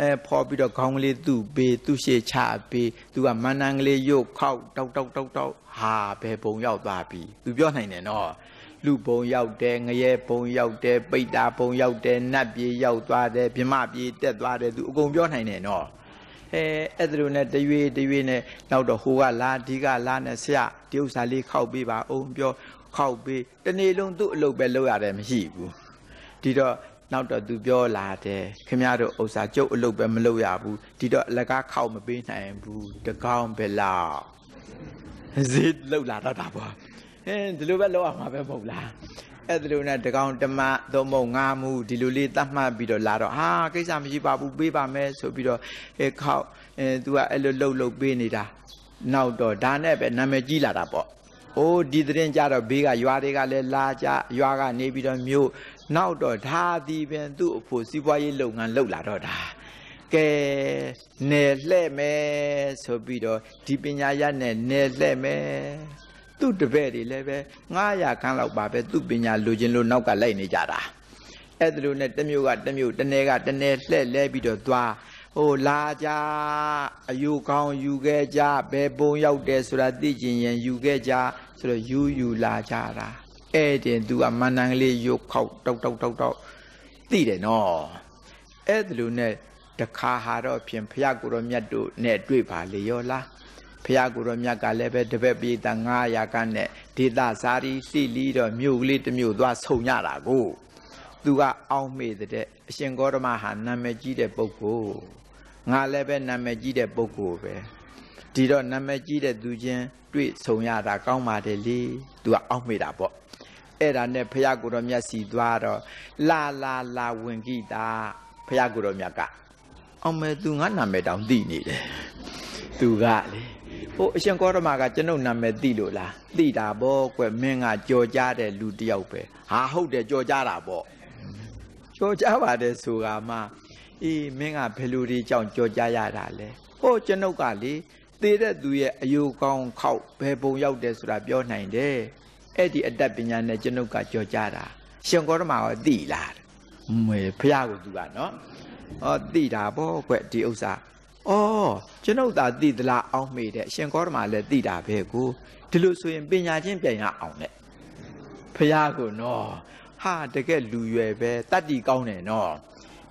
အဲဖော်ပြီးတော့ခေါင်းကလေးသူ့ပေးသူ့ရှေ့ချပေးသူကမန္တန်ကလေးရုပ်ခောက်တောက်တောက်တောက်တောက်ဟာဘယ်ပုံရောက်သွားပြီသူပြောနိုင်တယ်နော်လူပုံရောက်တယ်ငရဲပုံရောက်တယ်ပိတ်တာပုံရောက်တယ်နတ်ပြေရောက်သွားတယ်မြမပြေတက်သွားတယ်သူအကုန်ပြောနိုင်တယ်နော် အဲအဲ့ဒါလိုနဲ့တရွေတရွေနဲ့နောက်တော့ဟိုကလာဒီကလာနဲ့ဆရာဒီဥစ္စာလေးခောက်ပေးပါအောင်ပြောခောက်ပေးတနေ့လုံးသူ့အလုပ်ပဲလုပ်ရတယ်မရှိဘူးဒီတော့နောက်တော့သူပြောလာတယ်ခင်ဗျားတို့ဥစ္စာကျုပ်အလုပ်ပဲမလုပ်ရဘူးဒီတော့အလကားခောက်မပေးနိုင်ဘူးတကောင်းပဲလောက်ဈေးလောက်လာတော့တာပေါ့ဟင်းဒီလိုပဲလောက်အောင်မှာပဲမဟုတ်လား အဲ့ဒါလိုနဲ့တကောင်တမသုံးမုံငါမှုဒီလိုလေးတတ်မှတ်ပြီးတော့လာတော့ဟာကိစ္စမရှိပါဘူးပေးပါမယ်ဆိုပြီးတော့အဲခောက်အဲ तू ကအဲ့လိုလှုပ်လှုပ်ပေးနေတာနောက်တော့ဒါနဲ့ပဲနာမည်ကြီးလာတာပေါ့။အိုးဒီသတင်းကြတော့ဘေးကရွာတွေကလည်းလာကြရွာကနေပြီးတော့မြို့နောက်တော့ဒါဒီပင်သူ့အဖို့စီးပွားရေးလုပ်ငန်းလုပ်လာတော့တာကဲနယ်လှဲ့မယ်ဆိုပြီးတော့ဒီပညာရနဲ့နယ်လှဲ့မယ် သူ့တပည့်တွေလည်းပဲ900ခန်းလောက်ပါပဲသူ့ပညာလိုချင်လို့နောက်ကလိုက်နေကြတာအဲ့ဒါလိုနဲ့တစ်မျိုးကတစ်မျိုးတစ်နယ်ကတစ်နယ်လှဲ့လဲပြီးတော့သွားဟိုလာကြအယူကောင်းယူခဲ့ကြဘယ်ပုံရောက်တယ်ဆိုတာသိကျင်ရင်ယူခဲ့ကြဆိုတော့ယူယူလာကြတာအဲ့တင်သူကမန္တန်ကလေးရုပ်ခောက်တောက်တောက်တောက်တောက်သိတယ်နော်အဲ့ဒါလိုနဲ့တခါဟာတော့ဖြင့်ဖះကိုရောမြတ်တို့နဲ့တွေ့ပါလေရောလား ဖះကိုရောမြတ်ကလည်းပဲတပည့်ပိသ900ကနဲ့ဒေတာဇာရီစီလီတော့မြို့ကလေးတစ်မြို့သွားဆုံရတာကိုသူကအောင်းမေ့တဲ့အရှင်ဂေါတမဟာနာမည်ကြီးတဲ့ပုဂ္ဂိုလ်ငါလည်းပဲနာမည်ကြီးတဲ့ပုဂ္ဂိုလ်ပဲဒီတော့နာမည်ကြီးတဲ့သူချင်းတွေ့ဆုံရတာကောင်းပါတယ်လေသူကအောင်းမေ့တာပေါ့အဲ့ဒါနဲ့ဖះကိုတော်မြတ်စီသွားတော့လာလာလာဝင်ကြည့်တာဖះကိုတော်မြတ်ကအောင်မဲ့သူငါနာမည်တောင်သိနေတယ်သူကလေ ဟိုအရှင်ကောရမကကျွန်ုပ်နာမည်သိလို့လားသိတာပေါ့ကွမင်းကကြော်ကြားတဲ့လူတယောက်ပဲဟာဟုတ်တယ်ကြော်ကြားတာပေါ့ကြော်ကြားပါတယ်ဆိုတာမှအေးမင်းကဘယ်လူတွေကြောင့်ကြော်ကြားရတာလဲဟိုကျွန်ုပ်ကလေသေးတဲ့သူရဲ့အယိုကောင်းခောက်ဘယ်ပုံရောက်တယ်ဆိုတာပြောနိုင်တယ်အဲ့ဒီအတတ်ပညာနဲ့ကျွန်ုပ်ကကြော်ကြတာရှင်ကောရမရောသိလားမေဖះကိုသူကနော်ဩသိတာပေါ့ကွဒီဥစ္စာ ဩကျွန်ုပ်သာသိသလားအောင်းမေတဲ့ရှင်ကောရမလည်းသိတာပဲကိုဒီလိုဆိုရင်ပညာချင်းပြန်ရအောင်တဲ့ဖះကိုနော်ဟာတကယ်လူရွယ်ပဲတတ်တီကောင်းတယ်နော်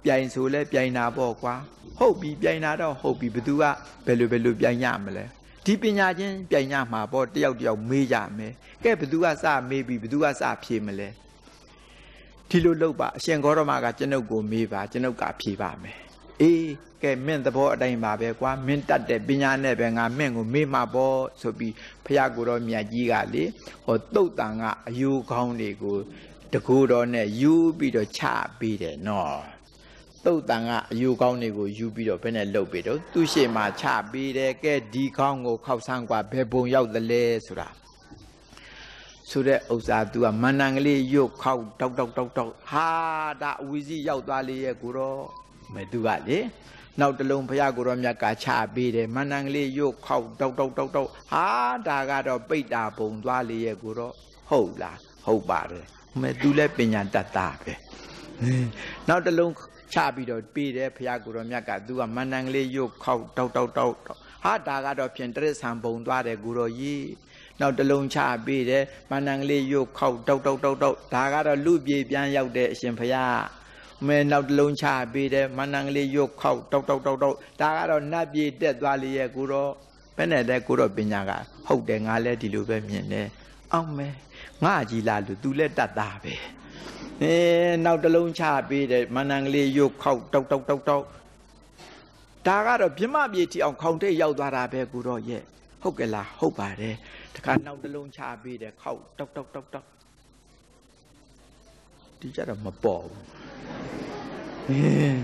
ပြိုင်ဆိုလဲပြိုင်တာပေါ့ကွာဟုတ်ပြီပြိုင်တာတော့ဟုတ်ပြီဘသူကဘယ်လိုဘယ်လိုပြိုင်ရမလဲဒီပညာချင်းပြိုင်ရမှာပေါ့တယောက်တယောက်မေးကြမယ်ကဲဘသူကစမေးပြီဘသူကစဖြေမလဲဒီလိုလုပ်ပါအရှင်ဂေါရမကကျွန်ုပ်ကိုမေးပါကျွန်ုပ်ကဖြေပါမယ် အေးကဲမင်းသဘောအတိုင်းပါပဲကွာမင်းတတ်တဲ့ပညာနဲ့ပဲငါမင်းကိုမေးမှာပေါ့ဆိုပြီးဖះကိုတော့မြတ်ကြီးကလေဟောတုတ်တန်ကအယူကောင်းတွေကိုတကူတော်နဲ့ယူပြီးတော့ချပေးတယ်နော်တုတ်တန်ကအယူကောင်းတွေကိုယူပြီးတော့ဘယ်နဲ့လှုပ်ပြီးတော့သူ့ရှေ့မှာချပေးတယ်ကဲဒီကောင်းကိုခောက်ဆန်းกว่าဘယ်ပုံရောက်သလဲဆိုတာဆိုတဲ့ဥစ္စာ तू ကမန္တန်ကလေးရုတ်ခောက်တောက်တောက်တောက်တောက်ဟာဒါအဝီစီရောက်သွားလေရဲ့ကိုတော့ မယ်သူကလေနောက်တလုံးဘုရားကိုရောမြတ်ကချပေးတယ်မန္တန်ကလေးရုတ်ခောက်တောက်တောက်တောက်တောက်ဟာဒါကတော့ပိတ်တာပုံသွားလေရဲ့ကိုတော့ဟုတ်လားဟုတ်ပါတယ်မဲ့သူလည်းပညာတတ်တာပဲနောက်တလုံးချပြီးတော့ပေးတယ်ဘုရားကိုရောမြတ်ကသူကမန္တန်ကလေးရုတ်ခောက်တောက်တောက်တောက်ဟာဒါကတော့ဖြင့်တရစ္ဆာန်ပုံသွားတယ်ကိုရောကြီးနောက်တလုံးချပေးတယ်မန္တန်ကလေးရုတ်ခောက်တောက်တောက်တောက်တောက်ဒါကတော့လူပြေပြန်ရောက်တဲ့အရှင်ဘုရား မဲနောက်တလုံးချပေးတယ်မန္တန်ကလေးရုပ်ခောက်တောက်တောက်တောက်တောက်ဒါကတော့နတ်ပြေတက်သွားလေရဲ့ကိုတော့ဘယ်နဲ့လဲကိုတော့ပညာကဟုတ်တယ်ငါလည်းဒီလိုပဲမြင်တယ်အောင်မဲငါကြီးလာလို့ तू လည်းတတ်တာပဲအဲနောက်တစ်လုံးချပေးတယ်မန္တန်ကလေးရုတ်ခောက်တောက်တောက်တောက်တောက်ဒါကတော့ပြမပြေတီအောင်ခေါင်းထိတ်ရောက်သွားတာပဲကိုတော့ရဲ့ဟုတ်ကဲ့လားဟုတ်ပါတယ်တခါနောက်တစ်လုံးချပေးတယ်ခောက်တောက်တောက်တောက်တောက်ဒီကြတော့မပေါ်ဘူး ဟင်း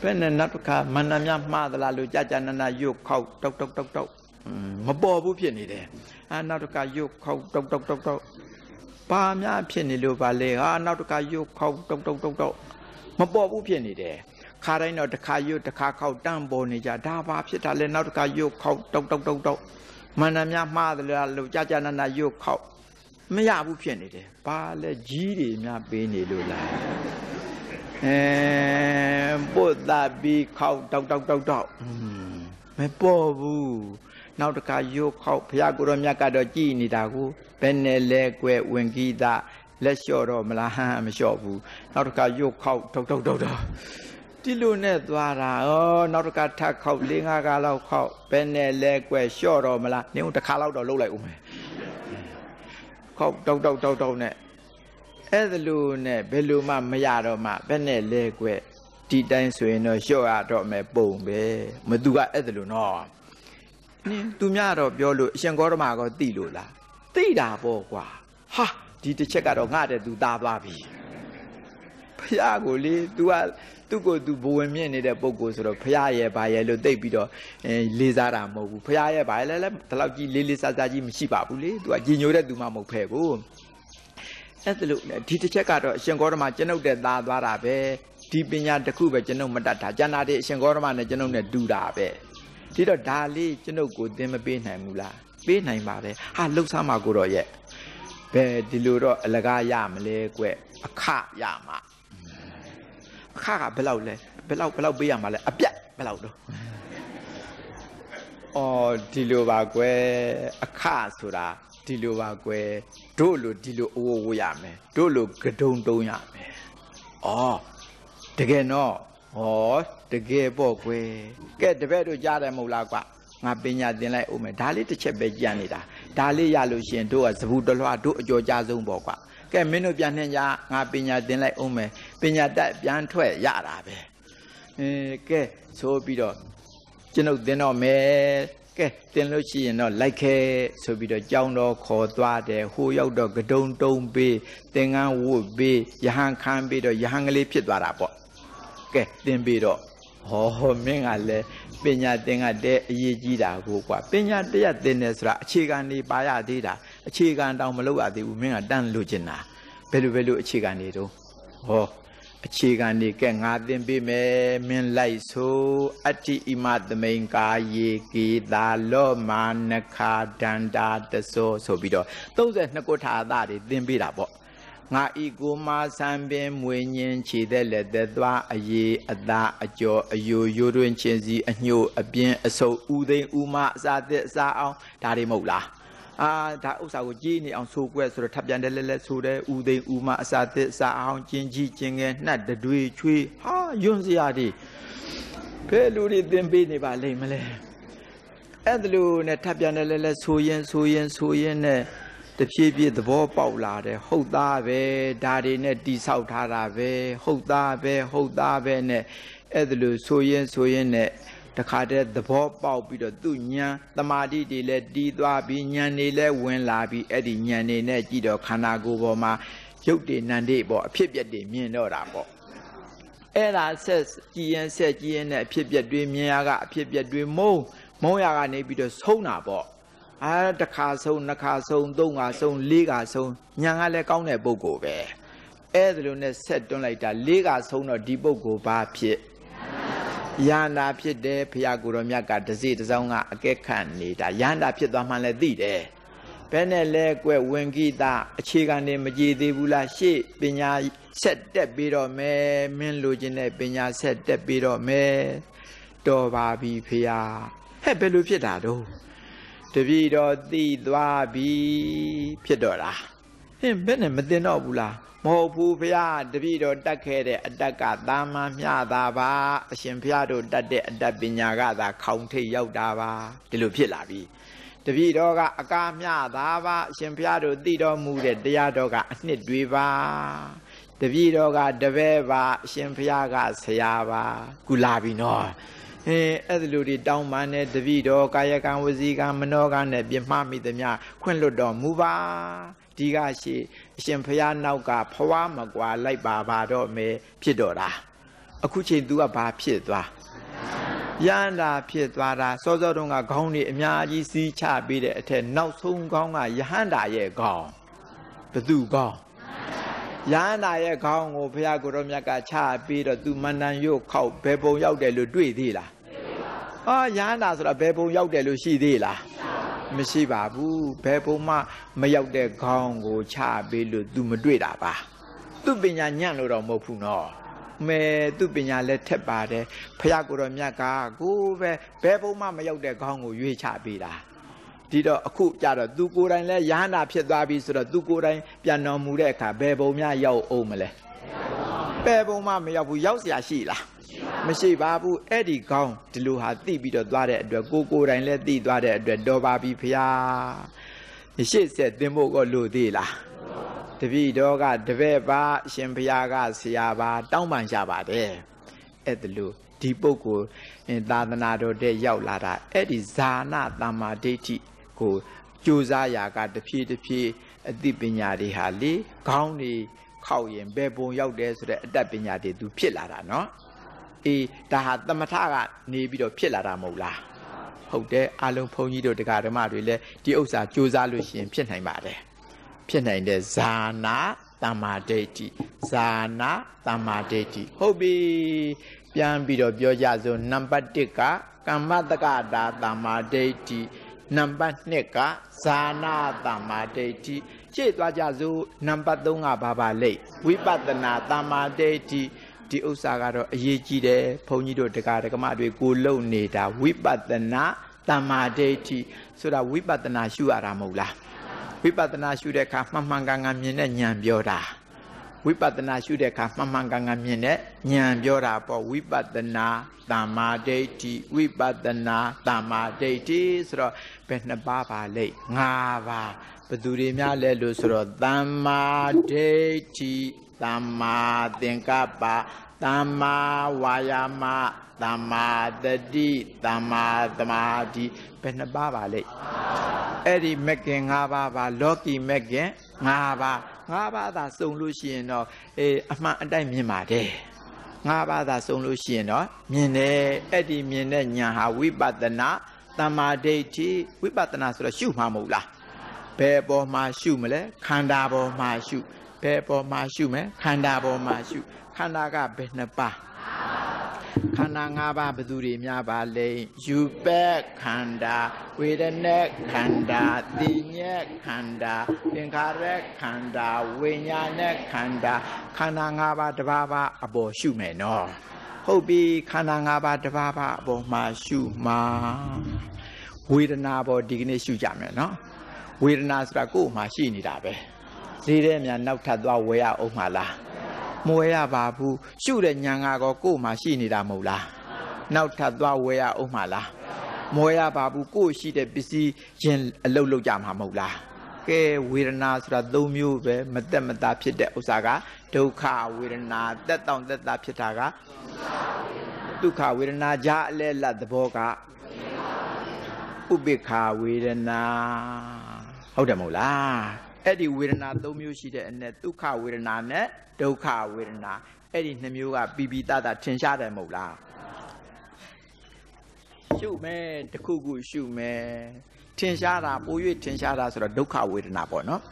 ဘယ်နဲ့နောက်တစ်ခါမန္တများမှားသလားလို့ကြာကြာနာနာရုတ်ခောက်တောက်တောက်တောက်တောက်မပေါ်ဘူးဖြစ်နေတယ်အာနောက်တစ်ခါရုတ်ခောက်တောက်တောက်တောက်တောက်ပါများဖြစ်နေလို့ပါလေဟာနောက်တစ်ခါရုတ်ခောက်တောက်တောက်တောက်တောက်မပေါ်ဘူးဖြစ်နေတယ်ခါတိုင်းတော့တစ်ခါရုတ်တစ်ခါခောက်တန့်ပေါ်နေကြဒါဘာဖြစ်တာလဲနောက်တစ်ခါရုတ်ခောက်တောက်တောက်တောက်တောက်မန္တများမှားသလားလို့ကြာကြာနာနာရုတ်ခောက်မရဘူးဖြစ်နေတယ်ဘာလဲကြီးတွေများပေးနေလို့လား အဲပုတ်တာပြီးခောက်တောက်တောက်တောက်တောက်မပေါ်ဘူးနောက်တစ်ခါရုတ်ခောက်ဘုရားကိုရောမြတ်ကတော့ကြည်နေတာကိုဘယ်နဲ့လဲကွယ်ဝင်ကြီးတာလက်လျှော့တော့မလားဟမ်မလျှော့ဘူးနောက်တစ်ခါရုတ်ခောက်တောက်တောက်တောက်တောက်ဒီလိုနဲ့သွားတာဩနောက်တစ်ခါထပ်ခောက်၄၅ခါလောက်ခောက်ဘယ်နဲ့လဲကွယ်လျှော့တော့မလားနင်းတစ်ခါလောက်တော့လှုပ်လိုက်ဦးမယ်ခောက်တောက်တောက်တောက်တောက်နဲ့ အဲ့ဒါလို့နဲ့ဘယ်လိုမှမရတော့မှဘယ်နဲ့လဲကွယ်ဒီတိုင်းဆိုရင်တော့လျှော့ရတော့မယ်ပုံပဲမသူကအဲ့ဒါလို့နော်နင်းသူများတော့ပြောလို့အရှင်ဂေါရမကောသိလို့လားသိတာပေါ့ကွာဟာဒီတစ်ချက်ကတော့ငါတဲ့သူသားသွားပြီဖះကိုလေ तू ကသူ့ကိုသူဘဝင်မြင့်နေတဲ့ပုံကိုဆိုတော့ဖះရဲ့ဘာရဲ့လို့သိပြီးတော့အဲလေးစားတာမဟုတ်ဘူးဖះရဲ့ဘာလဲလဲဒီလောက်ကြီးလေးလေးစားစားကြီးမရှိပါဘူးလေ तू ကကြီးညိုတဲ့သူမှမဟုတ်ဖဲကို အဲ့ဒါလို့ဒီတစ်ချက်ကတော့အရှင်ဂေါရမကျွန်ုပ်တဲ့သားသွားတာပဲဒီပညာတစ်ခုပဲကျွန်ုပ်မတတ်တာကျန်တာတွေအရှင်ဂေါရမနဲ့ကျွန်ုပ်နဲ့တူတာပဲဒီတော့ဒါလေးကျွန်ုပ်ကိုသင်မပေးနိုင်ဘူးလားပေးနိုင်ပါတယ်ဟာလှုပ်ရှားမှာကိုတော့ရဲ့ဘယ်ဒီလိုတော့အလကားရမလဲကွအခရမှာအခကဘယ်လောက်လဲဘယ်လောက်ဘယ်လောက်ပေးရမှာလဲအပြတ်ဘယ်လောက်တော့အော်ဒီလိုပါကွယ်အခဆိုတာ ဒီလိုပါကွယ်တို့လိုဒီလိုအိုးဝရမယ်တို့လိုကဒုံတုံးရမယ်အော်တကယ်နော်ဟောတကယ်ပေါ့ကွယ်ကဲတပည့်တို့ကြားတယ်မဟုတ်လားကွာငါပညာသင်လိုက်ဦးမယ်ဒါလေးတစ်ချက်ပဲကြံနေတာဒါလေးရလို့ရှိရင်တို့ကသဘူးတလွှားတို့အကျော်ကြဆုံးပေါ့ကွာကဲမင်းတို့ပြန်နှင်ကြငါပညာသင်လိုက်ဦးမယ်ပညာတက်ပြန်ထွက်ရတာပဲအဲကဲဆိုပြီးတော့ကျွန်ုပ်သင်တော့မယ် ကဲတင်လို့ရှိရင်တော့လိုက်ခဲဆိုပြီးတော့ကြောင်းတော်ခေါ်သွားတယ်ဟိုရောက်တော့ကဒုံတုံးပေးသင်္ကန်းဝတ်ပေးယဟန်ခမ်းပေးတော့ယဟန်ကလေးဖြစ်သွားတာပေါ့ကဲသင်ပြီးတော့ဟောမင်းကလည်းပညာသင်ကတဲ့အရေးကြီးတာကိုကွာပညာတရားသင်တယ်ဆိုတာအခြေခံနေပါရသေးတာအခြေခံတောင်မလုပ်ရသေးဘူးမင်းကတန်းလို့ကျင်တာဘယ်လိုဘယ်လိုအခြေခံနေတော့ဟော အခြေခံနေကဲငါသင်ပေးမယ်မင်းလိုက်ဆိုအတ္တိဣမသမိန်ကာယေကေသာလောမာနခာဒန္တာတသောဆိုပြီးတော့32ခုထာအသတွေသင်ပေးတာပေါ့ငါဤကိုမဆံပင်မွေညင်းခြေတဲ့လက်သက်သွားအရေးအသားအကျော်အယိုယိုတွင်ချင်းစီအညို့အပြင်းအဆုပ်ဥသိမ်းဥမအစာသက်အစာအောင်ဒါတွေမဟုတ်လား အာဒါဥစ္စာကိုကြည်နေအောင်ဆိုကွဲဆိုတော့ထပ်ပြန်တယ်လဲလဲဆိုတယ်ဥသိမ်းဥမအစာသက်အစာအောင်ကျင်ကြီးကျင်ငယ်နှက်တွေချွေးဟာယွန်းစရာတွေဘယ်လူတွေသင်ပေးနေပါလိမ့်မလဲအဲ့ဒါလို့နဲ့ထပ်ပြန်တယ်လဲလဲဆိုရင်ဆိုရင်ဆိုရင်နဲ့တဖြည်းဖြည်းသဘောပေါက်လာတယ်ဟုတ်သားပဲဒါတွေနဲ့တိဆောက်ထားတာပဲဟုတ်သားပဲဟုတ်သားပဲနဲ့အဲ့ဒါလို့ဆိုရင်ဆိုရင်နဲ့ တခါတည်းသဘောပေါက်ပြီးတော့သူ့ညံတမာတိတွေလည်းတီးသွားပြီးညံနေလည်းဝင်လာပြီးအဲ့ဒီညံနေနဲ့ကြည့်တော့ခန္ဓာကိုယ်ပေါ်မှာရုပ်တည်နံတွေပေါ့အဖြစ်ပြက်တွေမြင်တော့တာပေါ့အဲ့ဒါဆက်ကြည်ရင်ဆက်ကြည်ရင်နဲ့အဖြစ်ပြက်တွေမြင်ရကအဖြစ်ပြက်တွေမုံမုံရကနေပြီးတော့ဆုံးတာပေါ့အာတခါဆုံးနှစ်ခါဆုံးသုံးခါဆုံးလေးခါဆုံးညာကလည်းကောင်းတဲ့ပုဂ္ဂိုလ်ပဲအဲ့ဒါလိုနဲ့ဆက်တွန်းလိုက်တာလေးခါဆုံးတော့ဒီပုဂ္ဂိုလ်ဘာဖြစ် ယန္တာဖြစ်တယ်ဖရာကိုယ်တော်မြတ်ကတစိတစောင်းကအကဲခတ်နေတာယန္တာဖြစ်သွားမှလည်းသိတယ်ဘယ်နဲ့လဲကွယ်ဝင်ကိတာအခြေခံနေမကြည်သေးဘူးလားရှေ့ပညာဆက်တက်ပြီးတော့မယ်မင်းလိုချင်တဲ့ပညာဆက်တက်ပြီးတော့မယ်တော်ပါပြီဖရာဟဲ့ဘယ်လိုဖြစ်တာတော့တပည့်တော်သိသွားပြီဖြစ်တော့လား ဟင်ဘယ်နဲ့မတင်တော့ဘူးလားမဟုတ်ဘူးဖရာတပည့်တော်တတ်ခဲ့တဲ့အတက်ကတာမန်မျှတာပါအရှင်ဖရာတို့တတ်တဲ့အတတ်ပညာကသာခေါင်ထိတ်ရောက်တာပါဒီလိုဖြစ်လာပြီတပည့်တော်ကအကားမျှတာပါအရှင်ဖရာတို့သိတော်မူတဲ့တရားတော်ကအနှစ်တွေပါတပည့်တော်ကတပည့်ပါအရှင်ဖရာကဆရာပါကုလာပြီနော်အင်းအဲ့ဒီလိုတွေတောင်းပန်တဲ့တပည့်တော်ကာယကံဝစီကံမနောကံနဲ့ပြမမိသမျှခွင့်လွတ်တော်မူပါ ဒီကရှိအရှင်ဖရာနောက်ကဖွားမကွာလိုက်ပါပါတော့မယ်ဖြစ်တော့တာအခုချိန် तू ကဘာဖြစ်သွားရန္တာဖြစ်သွားတာစောစောတုန်းကခေါင်းတွေအများကြီးစီးချပေးတဲ့အထက်နောက်ဆုံးခေါင်းကယဟန္တာရဲ့ခေါင်းဘသူခေါင်းယဟန္တာရဲ့ခေါင်းကိုဘုရားကိုရောမြတ်ကချပေးတော့ तू မန္တန်ရုပ်ခောက်ဘယ်ပုံရောက်တယ်လို့တွေ့သေးလားအာယဟန္တာဆိုတာဘယ်ပုံရောက်တယ်လို့ရှိသေးလား မရှိပါဘူးဘယ်ပုံမှမရောက်တဲ့ခေါင်းကိုချပေးလို့ तू မတွေ့တာပါသူပညာညံ့လို့တော့မဟုတ်ဘူးနော်မဲသူပညာလည်းထက်ပါတယ်ဖះကိုတော်မြတ်ကကိုပဲဘယ်ပုံမှမရောက်တဲ့ခေါင်းကိုရွေးချပေးတာဒီတော့အခုကြတော့သူကိုယ်တိုင်လဲရဟန္တာဖြစ်သွားပြီဆိုတော့သူကိုယ်တိုင်ပြန်တော်မူတဲ့အခါဘယ်ပုံများရောက်အောင်မလဲဘယ်ပုံမှမရောက်ဘူးရောက်เสียရှိလား မရှိပါဘူးအဲ့ဒီကောင်းဒီလိုဟာသိပြီးတော့သွားတဲ့အတွက်ကိုကိုယ်တိုင်လည်းသိသွားတဲ့အတွက်တော်ပါပြီဖျားရှေ့ဆက်သင်ဖို့ကလို့သေးလားတပည့်တော်ကတပည့်ပါအရှင်ဘုရားကဆရာပါတောင်းပန်ကြပါတယ်အဲ့ဒါလို့ဒီပုဂ္ဂိုလ်သာသနာတော်တဲ့ရောက်လာတာအဲ့ဒီဇာနာတမ္မာဒိဋ္ဌိကိုကြိုးစားရာကတဖြည်းတဖြည်းအသိပညာတွေဟာလေခေါင်းတွေခောက်ရင်ဘယ်ပုံရောက်တယ်ဆိုတဲ့အတတ်ပညာတွေသူဖြစ်လာတာနော် အေးဒါဟာသမထကနေပြီးတော့ဖြစ်လာတာမဟုတ်လားဟုတ်တယ်အလုံးဘုန်းကြီးတို့တရားဓမ္မတွေလည်းဒီဥစ္စာကြိုးစားလို့ရှိရင်ဖြစ်နိုင်ပါတယ်ဖြစ်နိုင်တဲ့ဇာနာတမ္မာဒိဋ္ဌိဇာနာတမ္မာဒိဋ္ဌိဟုတ်ပြီပြန်ပြီးတော့ပြောကြစို့နံပါတ်1ကကမ္မတက္ကတာတမ္မာဒိဋ္ဌိနံပါတ်2ကဇာနာတမ္မာဒိဋ္ဌိရှေ့သွားကြစို့နံပါတ်3ကဘာပါလိမ့်ဝိပဿနာတမ္မာဒိဋ္ဌိ ဒီဥစ္စာကတော့အရေးကြီးတယ်ဘုန်းကြီးတို့တရားဓမ္မတွေကိုလုံနေတာဝိပဿနာတမ္မာဒိဋ္ဌိဆိုတာဝိပဿနာရှုရတာမဟုတ်လားဝိပဿနာရှုတဲ့အခါမှန်မှန်ကန်ကန်မြင်တဲ့ဉာဏ်ပြောတာဝိပဿနာရှုတဲ့အခါမှန်မှန်ကန်ကန်မြင်တဲ့ဉာဏ်ပြောတာပေါ့ဝိပဿနာတမ္မာဒိဋ္ဌိဝိပဿနာတမ္မာဒိဋ္ဌိဆိုတော့ဘယ်နှစ်ပါးပါလိမ့်၅ပါးဘယ်သူတွေများလဲလို့ဆိုတော့တမ္မာဒိဋ္ဌိ တမ္မာသင်္ကပ္ပတမ္မာဝါယာမတမ္မာတတိတမ္မာသမာဓိဘယ်နှပါးပါလိမ့်အဲ့ဒီမက်ကင်၅ပါးပါလောကီမက်ကင်၅ပါး၅ပါးသာစုံလို့ရှိရင်တော့အေးအမှန်အတိုင်းမြင်ပါတယ်၅ပါးသာစုံလို့ရှိရင်တော့မြင်တယ်အဲ့ဒီမြင်တဲ့ညာဟာဝိပဿနာတမ္မာဒိဋ္ဌိဝိပဿနာဆိုတော့ရှုမှာမဟုတ်လားဘယ်ပေါ်မှာရှုမလဲခန္ဓာပေါ်မှာရှု ဘယ်ပေါ်မှာရှုမယ်ခန္ဓာပေါ်မှာရှုခန္ဓာကဘယ်နှပါခန္ဓာ၅ပါးဘယ်သူတွေများပါလဲယူပက်ခန္ဓာဝေဒနာခန္ဓာသိညက်ခန္ဓာသင်္ခါရခန္ဓာဝိညာဏခန္ဓာခန္ဓာ၅ပါးတစ်ပါးပါအပေါ်ရှုမယ်နော်ဟုတ်ပြီခန္ဓာ၅ပါးတစ်ပါးပါအပေါ်မှာရှုမှာဝေဒနာပေါ်ဒီကနေ့ရှုကြမယ်နော်ဝေဒနာဆိုတာကိုယ်မှာရှိနေတာပဲ ဈေးထဲမြန်နောက်ထပ်သွားဝယ်ရအောင်မှာလားမဝယ်ရပါဘူးရှုတဲ့ညာငါကောကိုယ်မှာရှိနေတာမဟုတ်လားနောက်ထပ်သွားဝယ်ရအောင်မှာလားမဝယ်ရပါဘူးကိုယ်ရှိတဲ့ပစ္စည်းရင်အလုတ်လုတ်ကြမှာမဟုတ်လားကဲဝေဒနာဆိုတာ၃မျိုးပဲမသက်မသားဖြစ်တဲ့ဥစ္စာကဒုက္ခဝေဒနာသက်တောင့်သက်သာဖြစ်တာကဒုက္ခဝေဒနာကြအလဲလတ်သဘောကဥပိ္ပခာဝေဒနာဟုတ်တယ်မဟုတ်လား အဲ့ဒီဝေဒနာ၃မျိုးရှိတဲ့အ내ဒုက္ခဝေဒနာနဲ့ဒုက္ခဝေဒနာအဲ့ဒီနှမျိုးကပီပီတတထင်ရှားတယ်မဟုတ်လားရှုမယ်တခုခုရှုမယ်ထင်ရှားတာပို၍ထင်ရှားတာဆိုတော့ဒုက္ခဝေဒနာပေါ့နော်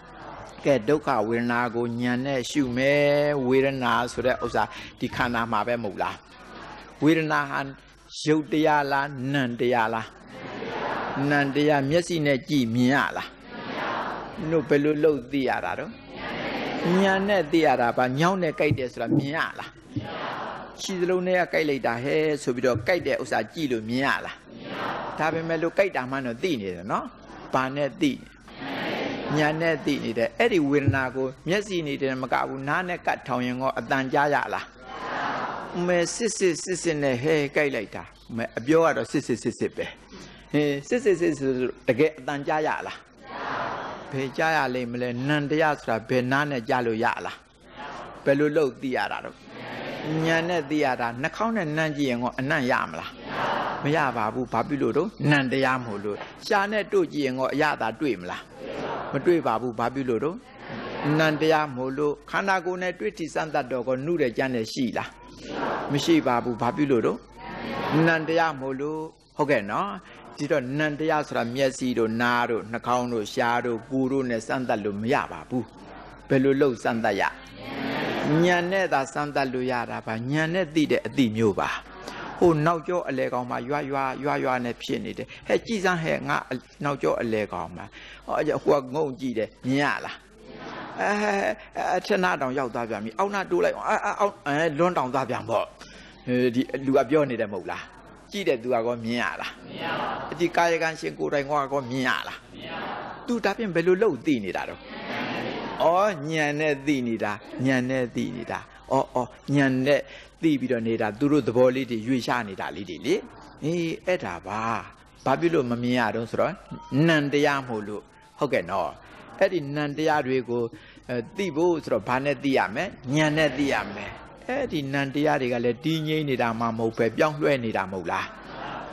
ကဲဒုက္ခဝေဒနာကိုညံနဲ့ရှုမယ်ဝေဒနာဆိုတဲ့ဥစ္စာဒီခန္ဓာမှာပဲမဟုတ်လားဝေဒနာဟာရုပ်တရားလားနံတရားလားနံတရားမျက်စိနဲ့ကြည့်မြင်ရလား တို့ဘယ်လိုလုပ်သိရတာတော့ညာနဲ့သိရတာပါညောင်းနဲ့ကြိုက်တယ်ဆိုတာမြင်ရလားခြေစလုံးနဲ့ကြိုက်လိုက်တာဟဲဆိုပြီးတော့ကြိုက်တဲ့ဥစ္စာကြည့်လို့မြင်ရလားဒါပေမဲ့လို့ကြိုက်တာမှတော့သိနေတယ်နော်ဘာနဲ့သိညာနဲ့သိနေတယ်အဲ့ဒီဝေဒနာကိုမျက်စိနေတယ်မကဘူးနားနဲ့ကတ်ထောင်ရင်ကောအတန်ကြားရလားမဲစစ်စစ်စစ်စစ်နဲ့ဟဲကြိုက်လိုက်တာမဲအပြောကတော့စစ်စစ်စစ်စစ်ပဲဟင်းစစ်စစ်စစ်စစ်တကယ်အတန်ကြားရလား ဘယ်ကြားရလိမ့်မလဲနန္တရားဆိုတာဘယ်နားနဲ့ကြားလို့ရလားဘယ်လိုလုပ်သိရတာတော့ညာနဲ့သိရတာနှာခေါင်းနဲ့နှမ်းကြည့်ရင်ကောအနံ့ရမလားမရပါဘူးဘာဖြစ်လို့တော့နန္တရားမဟုတ်လို့ရှာနဲ့တို့ကြည့်ရင်ကောအရသာတွေ့မလားမတွေ့ပါဘူးဘာဖြစ်လို့တော့နန္တရားမဟုတ်လို့ခန္ဓာကိုယ်နဲ့တွေ့ထိစမ်းတတ်တော့ကောနှုတဲ့ကြမ်းနဲ့ရှိလားမရှိပါဘူးဘာဖြစ်လို့တော့နန္တရားမဟုတ်လို့ဟုတ်ကဲ့နော် ဒီတော့နန္တရားဆိုတာမျက်စိတို့နားတို့နှာခေါင်းတို့ရှားတို့ကိုယ်တို့နဲ့စမ်းတတ်လို့မရပါဘူးဘယ်လိုလုပ်စမ်းတတ်ရညံနဲ့သာစမ်းတတ်လို့ရတာပါညံနဲ့သိတဲ့အတိမျိုးပါဟိုနောက်ကျောအလဲကောင်မှာရွာရွာရွာရွာနဲ့ဖြစ်နေတယ်ဟဲ့ကြည်စမ်းဟဲ့ငါနောက်ကျောအလဲကောင်မှာဟောဟိုကငုံကြည့်တယ်မြင်ရလားအဲအထနာတောင်ရောက်သွားပြန်ပြီအောက်နာတိုးလိုက်အောင်အောက်အဲလွန်းတောင်သွားပြန်ပေါ့ဒီလူကပြောနေတယ်မဟုတ်လား ကြည့်တဲ့သူကကောမြင်ရလားမြင်ရပါဘူးဒီကာယကံရှင်ကိုယ်တိုင်ကောမြင်ရလားမြင်ရပါဘူးသူဒါပြင်ဘယ်လိုလုပ်သိနေတာတော့ဩညံနဲ့သိနေတာညံနဲ့သိနေတာဩဩညံနဲ့သိပြီးတော့နေတာသူတို့သဘောလေးတွေရွေရှာနေတာလေးတွေလေအေးအဲ့ဒါပါဘာဖြစ်လို့မမြင်ရတော့ဆိုတော့နံတရားမို့လို့ဟုတ်ကဲ့နော်အဲ့ဒီနံတရားတွေကိုသိဖို့ဆိုတော့ဘာနဲ့သိရမလဲညံနဲ့သိရမယ် အဲ့ဒီနံတရားတွေကလည်းတည်ငြိမ်နေတာမှမဟုတ်ပဲပြောင်းလဲနေတာမဟုတ်လား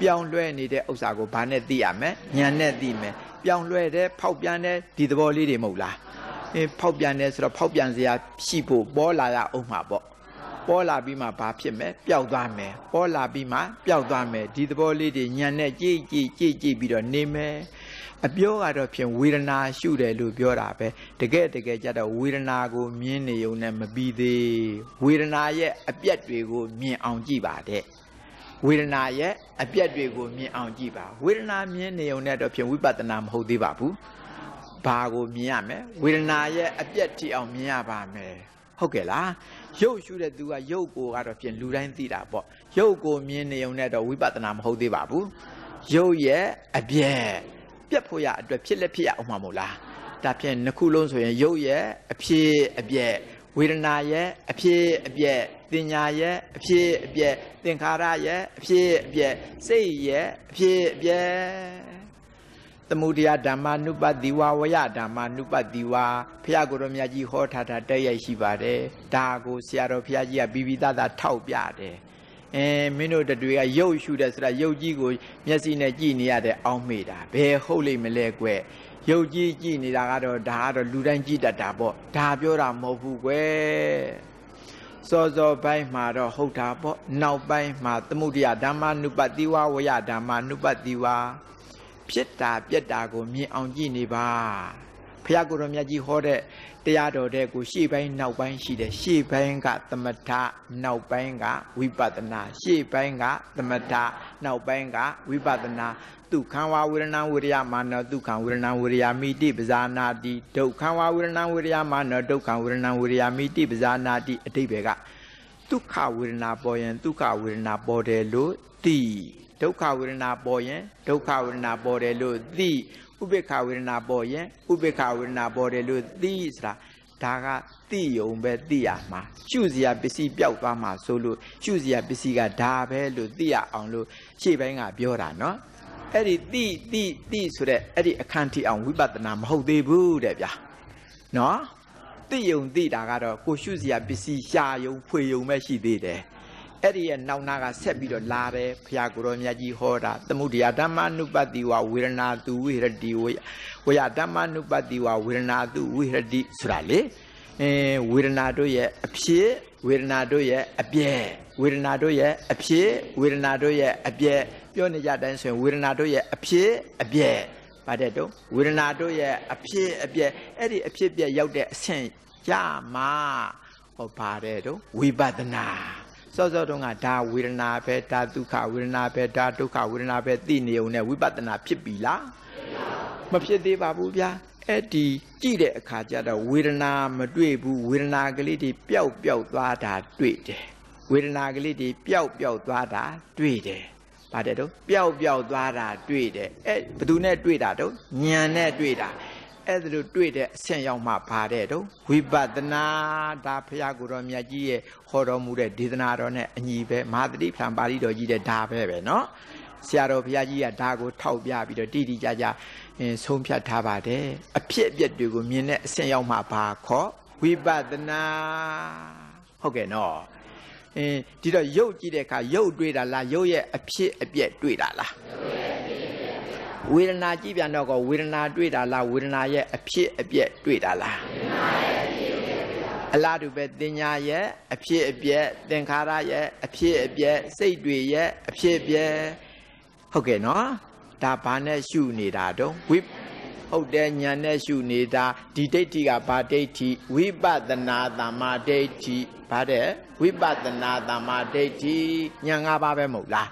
ပြောင်းလဲနေတဲ့ဥစ္စာကိုဘာနဲ့သိရမလဲညံနဲ့သိမယ်ပြောင်းလဲတဲ့ဖောက်ပြန်တဲ့ဒီသဘောလေးတွေမဟုတ်လားအင်းဖောက်ပြန်တယ်ဆိုတော့ဖောက်ပြန်စရာရှိဖို့ပေါ်လာရအောင်မှာပေါ့ပေါ်လာပြီးမှဘာဖြစ်မယ်ပျောက်သွားမယ်ပေါ်လာပြီးမှပျောက်သွားမယ်ဒီသဘောလေးတွေညံနဲ့ကြည်ကြည်ကြည်ကြည်ပြီးတော့နေမယ် အပြောကတော့ဖြင့်ဝေဒနာရှုတယ်လို့ပြောတာပဲတကယ်တကယ်ကြတော့ဝေဒနာကိုမြင်နေုံနဲ့မပြီးသေးဝေဒနာရဲ့အပြက်တွေကိုမြင်အောင်ကြည့်ပါတဲ့ဝေဒနာရဲ့အပြက်တွေကိုမြင်အောင်ကြည့်ပါဝေဒနာမြင်နေုံနဲ့တော့ဖြင့်ဝိပဿနာမဟုတ်သေးပါဘူးဘာကိုမြင်ရမလဲဝေဒနာရဲ့အပြက်ထိအောင်မြင်ရပါမယ်ဟုတ်ကဲ့လားရုပ်ရှုတဲ့သူကရုပ်ကိုကတော့ဖြင့်လူတိုင်းသိတာပေါ့ရုပ်ကိုမြင်နေုံနဲ့တော့ဝိပဿနာမဟုတ်သေးပါဘူးရုပ်ရဲ့အပြက် ပြက်ဖို့ရအတွက်ဖြစ်လက်ဖြစ်ရအောင်မှာမို့လားဒါဖြင့်နှစ်ခုလုံးဆိုရင်ရုပ်ရဲ့အဖြစ်အပြက်ဝေဒနာရဲ့အဖြစ်အပြက်တင်ညာရဲ့အဖြစ်အပြက်သင်္ခါရရဲ့အဖြစ်အပြက်စိတ်ရဲ့အဖြစ်အပြက်သမုဒယဓမ္မနုပတိဝဝယဓမ္မနုပတိဝဖះကိုယ်တော်မြတ်ကြီးဟောထားတာတက်ရိုက်ရှိပါတယ်ဒါကိုဆရာတော်ဖះကြီးကပြီးပြီးသားသားထောက်ပြတယ် အဲမင်းတို့တွေကရုပ်ရှုတယ်ဆိုတာရုပ်ကြီးကိုမျက်စိနဲ့ကြည့်နေရတဲ့အောင်းမေတာဘယ်ဟုတ်လိမ့်မလဲကွယ်ရုပ်ကြီးကြည့်နေတာကတော့ဒါကတော့လူတိုင်းကြည့်တတ်တာပေါ့ဒါပြောတာမဟုတ်ဘူးကွယ်စောစောပိုင်းမှာတော့ဟုတ်တာပေါ့နောက်ပိုင်းမှာသမုဒယဓမ္မနုပတိဝဝယဓမ္မနုပတိဝဖြစ်တာပြက်တာကိုမြင်အောင်ကြည့်နေပါ ဖះကိုယ်တော်မြတ်ကြီးဟောတဲ့တရားတော်တဲ့ကိုရှေ့ပိုင်းနောက်ပိုင်းရှိတယ်ရှေ့ပိုင်းကသမထနောက်ပိုင်းကဝိပဿနာရှေ့ပိုင်းကသမထနောက်ပိုင်းကဝိပဿနာဒုက္ခံဝဝေဒနာဝေရယမာနဒုက္ခံဝေဒနာဝေရယမိတိပဇာနာတိဒုက္ခံဝဝေဒနာဝေရယမာနဒုက္ခံဝေဒနာဝေရယမိတိပဇာနာတိအတိပ္ပယ်ကဒုက္ခဝေဒနာပေါ်ရင်ဒုက္ခဝေဒနာပေါ်တယ်လို့သိဒုက္ခဝေဒနာပေါ်ရင်ဒုက္ခဝေဒနာပေါ်တယ်လို့သိ ဥပေက္ခဝေဒနာပေါ်ရင်ဥပေက္ခဝေဒနာပေါ်တယ်လို့သိဆိုတာဒါကသိယုံပဲသိရမှာရှုစရာပစ္စည်းပျောက်သွားမှာဆိုလို့ရှုစရာပစ္စည်းကဒါပဲလို့သိရအောင်လို့ရှေ့ပိုင်းကပြောတာနော်အဲ့ဒီသိသိသိဆိုတဲ့အဲ့ဒီအခန့်ထိအောင်ဝိပဿနာမဟုတ်သေးဘူးတဲ့ဗျာနော်သိယုံသိတာကတော့ကိုရှုစရာပစ္စည်းရှာယုံဖွေယုံပဲရှိသေးတယ် အဲ့ဒီရဲ့နောက်နာကဆက်ပြီးတော့လာတယ်ဖရာကိုရောမြတ်ကြီးဟောတာသမုဒိယဓမ္မနုပတ္တိဝဝေဒနာတုဝိရတိဝဝယဓမ္မနုပတ္တိဝဝေဒနာတုဝိရတိဆိုတာလေအဲဝေဒနာတို့ရဲ့အဖြစ်ဝေဒနာတို့ရဲ့အပြည့်ဝေဒနာတို့ရဲ့အဖြစ်ဝေဒနာတို့ရဲ့အပြည့်ပြောနေကြတိုင်းဆိုရင်ဝေဒနာတို့ရဲ့အဖြစ်အပြည့်ဗါတဲ့တော့ဝေဒနာတို့ရဲ့အဖြစ်အပြည့်အဲ့ဒီအဖြစ်ပြည့်ရောက်တဲ့အဆင့်ရမှာဟောပါတယ်တော့ဝိပဿနာ စောစောတုန်းကဒါဝေဒနာပဲဒါဒုက္ခဝေဒနာပဲဒါဒုက္ခဝေဒနာပဲသိနေုံနဲ့ဝိပဿနာဖြစ်ပြီလားမဖြစ်သေးပါဘူးဗျာအဲ့ဒီကြည့်တဲ့အခါကျတော့ဝေဒနာမတွေ့ဘူးဝေဒနာကလေးတွေပျောက်ပျောက်သွားတာတွေ့တယ်ဝေဒနာကလေးတွေပျောက်ပျောက်သွားတာတွေ့တယ်ဗါတဲ့တော့ပျောက်ပျောက်သွားတာတွေ့တယ်အဲ့ဘယ်သူနဲ့တွေ့တာတော့ညံနဲ့တွေ့တာ အဲ့ဒါလိုတွေ့တဲ့အဆင့်ရောက်မှပါတဲ့တော့ဝိပဿနာဒါဖရာကိုယ်တော်မြတ်ကြီးရဲ့ဟောတော်မူတဲ့ဒေသနာတော်နဲ့အညီပဲမဟာတတိဖန်ပါဠိတော်ကြီးတဲ့ဒါပဲပဲเนาะဆရာတော်ဘုရားကြီးကဒါကိုထောက်ပြပြီးတော့တိတိကျကျအင်းဆုံးဖြတ်ထားပါတယ်အဖြစ်အပျက်တွေကိုမြင်တဲ့အဆင့်ရောက်မှပါခေါ်ဝိပဿနာဟုတ်ကဲ့နော်အင်းဒီတော့ရုပ်ကြည့်တဲ့အခါရုပ်တွေ့တာလားရုပ်ရဲ့အဖြစ်အပျက်တွေ့တာလား ဝေဒနာကြည့်ပြန်တော့ကဝေဒနာတွေ့တာလားဝေဒနာရဲ့အဖြစ်အပျက်တွေ့တာလားအလားတူပဲတင်ညာရဲ့အဖြစ်အပျက်သင်္ခါရရဲ့အဖြစ်အပျက်စိတ်တွေရဲ့အဖြစ်အပျက်ဟုတ်ကဲ့နော်ဒါဘာနဲ့ရှုနေတာတုံးဝိဟုတ်တယ်ညာနဲ့ရှုနေတာဒီဒိဋ္ဌိကဘာဒိဋ္ဌိဝိပဿနာသမ္မာဒိဋ္ဌိဘာတဲ့ဝိပဿနာသမ္မာဒိဋ္ဌိညာ၅ပါးပဲမဟုတ်လား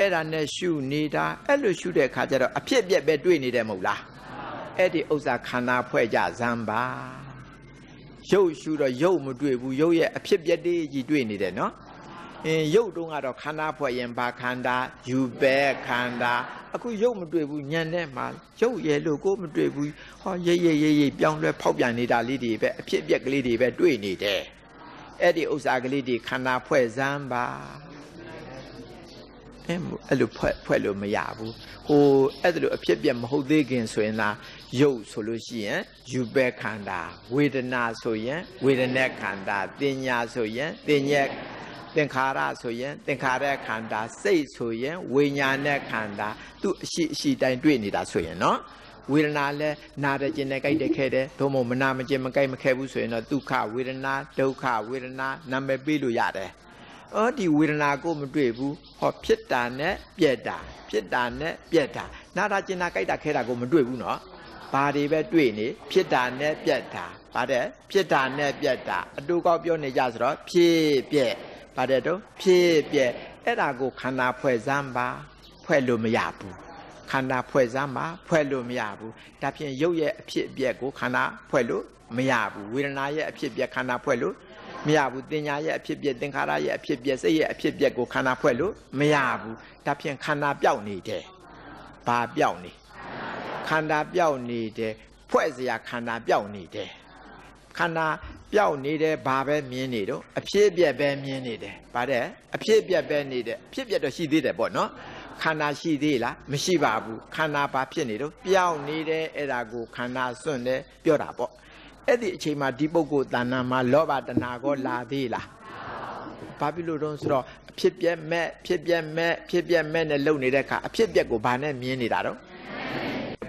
အဲ့ဒါနဲ့ရှုနေတာအဲ့လိုရှုတဲ့အခါကျတော့အဖြစ်အပျက်ပဲတွေ့နေတယ်မဟုတ်လားအဲ့ဒီဥစ္စာခန္ဓာဖွဲ့ကြဇံပါရုပ်ရှုတော့ရုပ်မတွေ့ဘူးရုပ်ရဲ့အဖြစ်အပျက်တွေကြီးတွေ့နေတယ်နော်အင်းရုပ်တုံးကတော့ခန္ဓာဖွဲ့ရင်ဘာခန္ဓာယူပဲခန္ဓာအခုရုပ်မတွေ့ဘူးညံတဲ့မှာရုပ်ရဲ့လို့ကိုမတွေ့ဘူးဟောရိပ်ရိပ်ရိပ်ရိပ်ပြောင်းလဲဖောက်ပြန်နေတာလေးတွေပဲအဖြစ်အပျက်ကလေးတွေပဲတွေ့နေတယ်အဲ့ဒီဥစ္စာကလေးတွေခန္ဓာဖွဲ့စမ်းပါ အဲအဲ့လိုဖွဲ့ဖွဲ့လို့မရဘူးဟိုအဲ့ဒါလိုအဖြစ်အပျက်မဟုတ်သေးခင်ဆိုရင်လားရုပ်ဆိုလို့ရှိရင်ယူပဲခန္ဓာဝေဒနာဆိုရင်ဝေဒနာခန္ဓာတင်ညာဆိုရင်တင်ညက်သင်္ခါရဆိုရင်သင်္ခါရခန္ဓာစိတ်ဆိုရင်ဝိညာဉ်နဲ့ခန္ဓာသူ့အရှိအရှိတိုင်းတွေ့နေတာဆိုရင်နော်ဝေဒနာလဲနာတဲ့ကျင်နဲ့ကြိုက်တဲ့ခဲတယ်သို့မဟုတ်မနာမကျင်မကြိုက်မခဲဘူးဆိုရင်တော့ဒုက္ခဝေဒနာဒုက္ခဝေဒနာနာမည်ပေးလို့ရတယ် အော်ဒီဝေဒနာကိုမတွေ့ဘူးဟောဖြစ်တာနဲ့ပြက်တာဖြစ်တာနဲ့ပြက်တာနာတာကျင်တာကြိုက်တာခဲတာကိုမတွေ့ဘူးနော်ဘာတွေပဲတွေ့နေဖြစ်တာနဲ့ပြက်တာဗါတဲ့ဖြစ်တာနဲ့ပြက်တာအတူကောက်ပြောနေကြဆိုတော့ဖြစ်ပြက်ဗါတဲ့တော့ဖြစ်ပြက်အဲ့ဒါကိုခန္ဓာဖွဲ့စမ်းပါဖွဲ့လို့မရဘူးခန္ဓာဖွဲ့စမ်းပါဖွဲ့လို့မရဘူးဒါဖြင့်ရုပ်ရဲ့အဖြစ်အပျက်ကိုခန္ဓာဖွဲ့လို့မရဘူးဝေဒနာရဲ့အဖြစ်အပျက်ခန္ဓာဖွဲ့လို့ မရဘူးတင်ညာရဲ့အဖြစ်အပျက်သင်္ခါရရဲ့အဖြစ်အပျက်စိတ်ရဲ့အဖြစ်အပျက်ကိုခန္ဓာဖွဲ့လို့မရဘူးဒါဖြင့်ခန္ဓာပြောက်နေတယ်ဘာပြောက်နေခန္ဓာပြောက်နေတယ်ဖွဲ့စရာခန္ဓာပြောက်နေတယ်ခန္ဓာပြောက်နေတယ်ဘာပဲမြင်နေတော့အဖြစ်အပျက်ပဲမြင်နေတယ်ဗါတဲ့အဖြစ်အပျက်ပဲနေတယ်အဖြစ်အပျက်တော့ရှိသေးတယ်ပေါ့နော်ခန္ဓာရှိသေးလားမရှိပါဘူးခန္ဓာဘာဖြစ်နေတော့ပြောင်းနေတယ်အဲ့ဒါကိုခန္ဓာစွန့်တယ်ပြောတာပေါ့ အဲ့ဒီအချိန်မှာဒီပုဂ္ဂိုလ်တဏ္ဍာမှာလောဘတဏှာကောလာသေးလားဘာဖြစ်လို့တော့ဆိုတော့အဖြစ်ပြက်မဲ့ဖြစ်ပြက်မဲ့ဖြစ်ပြက်မဲ့နဲ့လုံနေတဲ့အခါအဖြစ်ပြက်ကိုဘာနဲ့မြင်နေတာတော့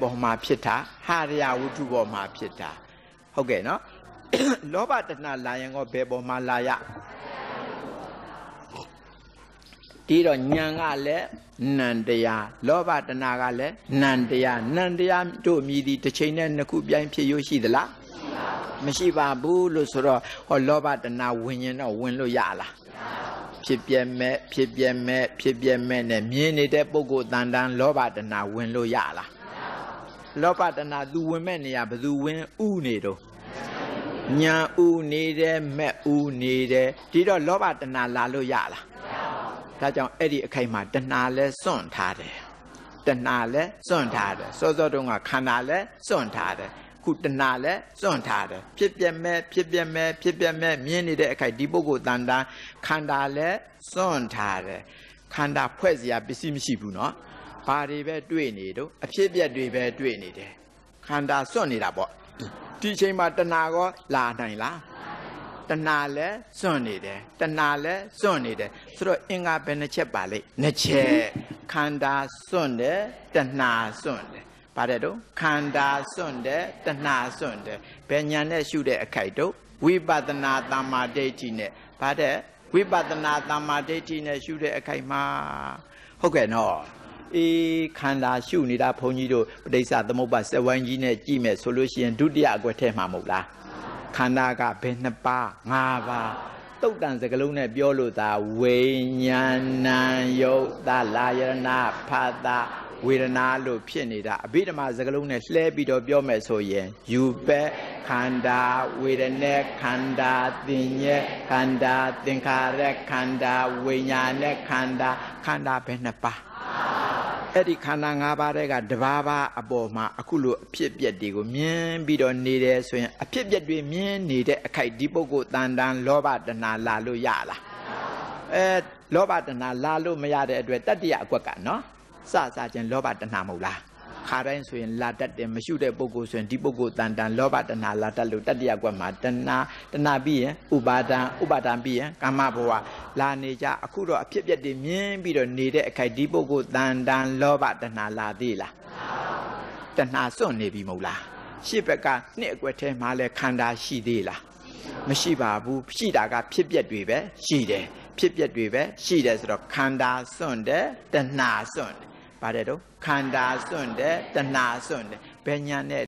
ပေါ်မှာဖြစ်တာဟာရယဝတ္ထုပေါ်မှာဖြစ်တာဟုတ်ကဲ့နော်လောဘတဏှာလာရင်ကောဘယ်ပေါ်မှာလာရဒီတော့ညံကလည်းနန္တရားလောဘတဏှာကလည်းနန္တရားနန္တရားတို့မြည်သည်တစ်ချိန်နဲ့နှစ်ခုပြိုင်ဖြစ်ရရှိသလား မရှိပါဘူးလို့ဆိုတော့ဟောလောဘတဏှာဝင်ရင်တော့ဝင်လို့ရလားဖြစ်ပြဲမဲ့ဖြစ်ပြဲမဲ့ဖြစ်ပြဲမဲ့နဲ့မြင်နေတဲ့ပုဂ္ဂိုလ်တန်တန်လောဘတဏှာဝင်လို့ရလားလောဘတဏှာသူဝင်မဲ့နေရဘသူဝင်ဥနေတော့ညာဥနေတယ်မဲ့ဥနေတယ်ဒီတော့လောဘတဏှာလာလို့ရလားဒါကြောင့်အဲ့ဒီအခိုက်မှာတဏှာလဲစွန့်ထားတယ်တဏှာလဲစွန့်ထားတယ်စောစောတုန်းကခန္ဓာလဲစွန့်ထားတယ် ခုတဏှာလဲစွန့်ထားတယ်ဖြစ်ပြမဲ့ဖြစ်ပြမဲ့ဖြစ်ပြမဲ့မြင်နေတဲ့အခိုက်ဒီပုဂ္ဂိုလ်တန်တန်ခန္ဓာလဲစွန့်ထားတယ်ခန္ဓာဖွဲ့စရာပစ္စည်းမရှိဘူးเนาะဘာတွေပဲတွေ့နေတော့အဖြစ်ပြက်တွေပဲတွေ့နေတယ်ခန္ဓာစွန့်နေတာပေါ့ဒီချိန်မှာတဏှာကောလာနိုင်လားတဏှာလဲစွန့်နေတယ်တဏှာလဲစွန့်နေတယ်ဆိုတော့အင်္ဂါဘယ်နှချက်ပါလိမ့်နှစ်ချက်ခန္ဓာစွန့်တယ်တဏှာစွန့်တယ် ပါတယ်တော့ခန္ဓာစွန့်တယ်တဏှာစွန့်တယ်ဘယ်ညာနဲ့ရှုတဲ့အခိုက်တော့ဝိပဿနာတမ္မာဒိဋ္ဌိနဲ့ဗါတဲ့ဝိပဿနာတမ္မာဒိဋ္ဌိနဲ့ရှုတဲ့အခိုက်မှာဟုတ်ကဲ့နော်အေးခန္ဓာရှုနေတာဘုန်းကြီးတို့ပဋိစ္စသမုပ္ပါစက်ဝိုင်းကြီးနဲ့ကြည့်မယ်ဆိုလို့ရှိရင်ဒုတိယအကွက်ထဲမှာမဟုတ်လားခန္ဓာကဘယ်နှစ်ပါး၅ပါးတုတ်တန်စကလုံးနဲ့ပြောလို့သာဝိညာဏယုတ်တလာယရဏဖာတာ ဝေဒနာလို့ဖြစ်နေတာအဘိဓမ္မာစကလုံးနဲ့လှဲပြီးတော့ပြောမယ်ဆိုရင်ယူပဲခန္ဓာဝေဒနာခန္ဓာသင်ညက်ခန္ဓာသင်္ခါရခန္ဓာဝိညာဉ်နဲ့ခန္ဓာခန္ဓာဘယ်နှစ်ပါးအဲ့ဒီခန္ဓာ၅ပါးတွေကတဘာဘာအပေါ်မှာအခုလိုအဖြစ်အပျက်တွေကိုမြင်ပြီးတော့နေတယ်ဆိုရင်အဖြစ်အပျက်တွေမြင်နေတဲ့အခိုက်ဒီပုဂ္ဂိုလ်တန်တန်လောဘတဏလာလို့ရလားအဲလောဘတဏလာလို့မရတဲ့အတွက်တတ္တိယအကွက်ကနော် စစချင်းလောဘတဏမဟုတ်လားခါတိုင်းဆိုရင်လာတတ်တယ်မရှုတဲ့ပုဂ္ဂိုလ်ဆိုရင်ဒီပုဂ္ဂိုလ်တန်တန်လောဘတဏလာတတ်လို့တတ္တိယကွက်မှာတဏတဏပြီးရင်ဥပါဒံဥပါဒံပြီးရင်ကာမဘဝလာနေကြအခုတော့အဖြစ်အပျက်တွေမြင်ပြီးတော့နေတဲ့အခိုက်ဒီပုဂ္ဂိုလ်တန်တန်လောဘတဏလာသေးလားတဏစွန့်နေပြီမဟုတ်လားရှစ်ဘက်ကနှစ်အကွက်ထဲမှာလဲခန္ဓာရှိသေးလားမရှိပါဘူးရှိတာကဖြစ်ပျက်တွေပဲရှိတယ်ဖြစ်ပျက်တွေပဲရှိတယ်ဆိုတော့ခန္ဓာစွန့်တယ်တဏစွန့်တယ် ပါတယ်တော့ခန္ဓာစွန့်တယ်တဏစွန့်တယ်ဘယ်ညာနဲ့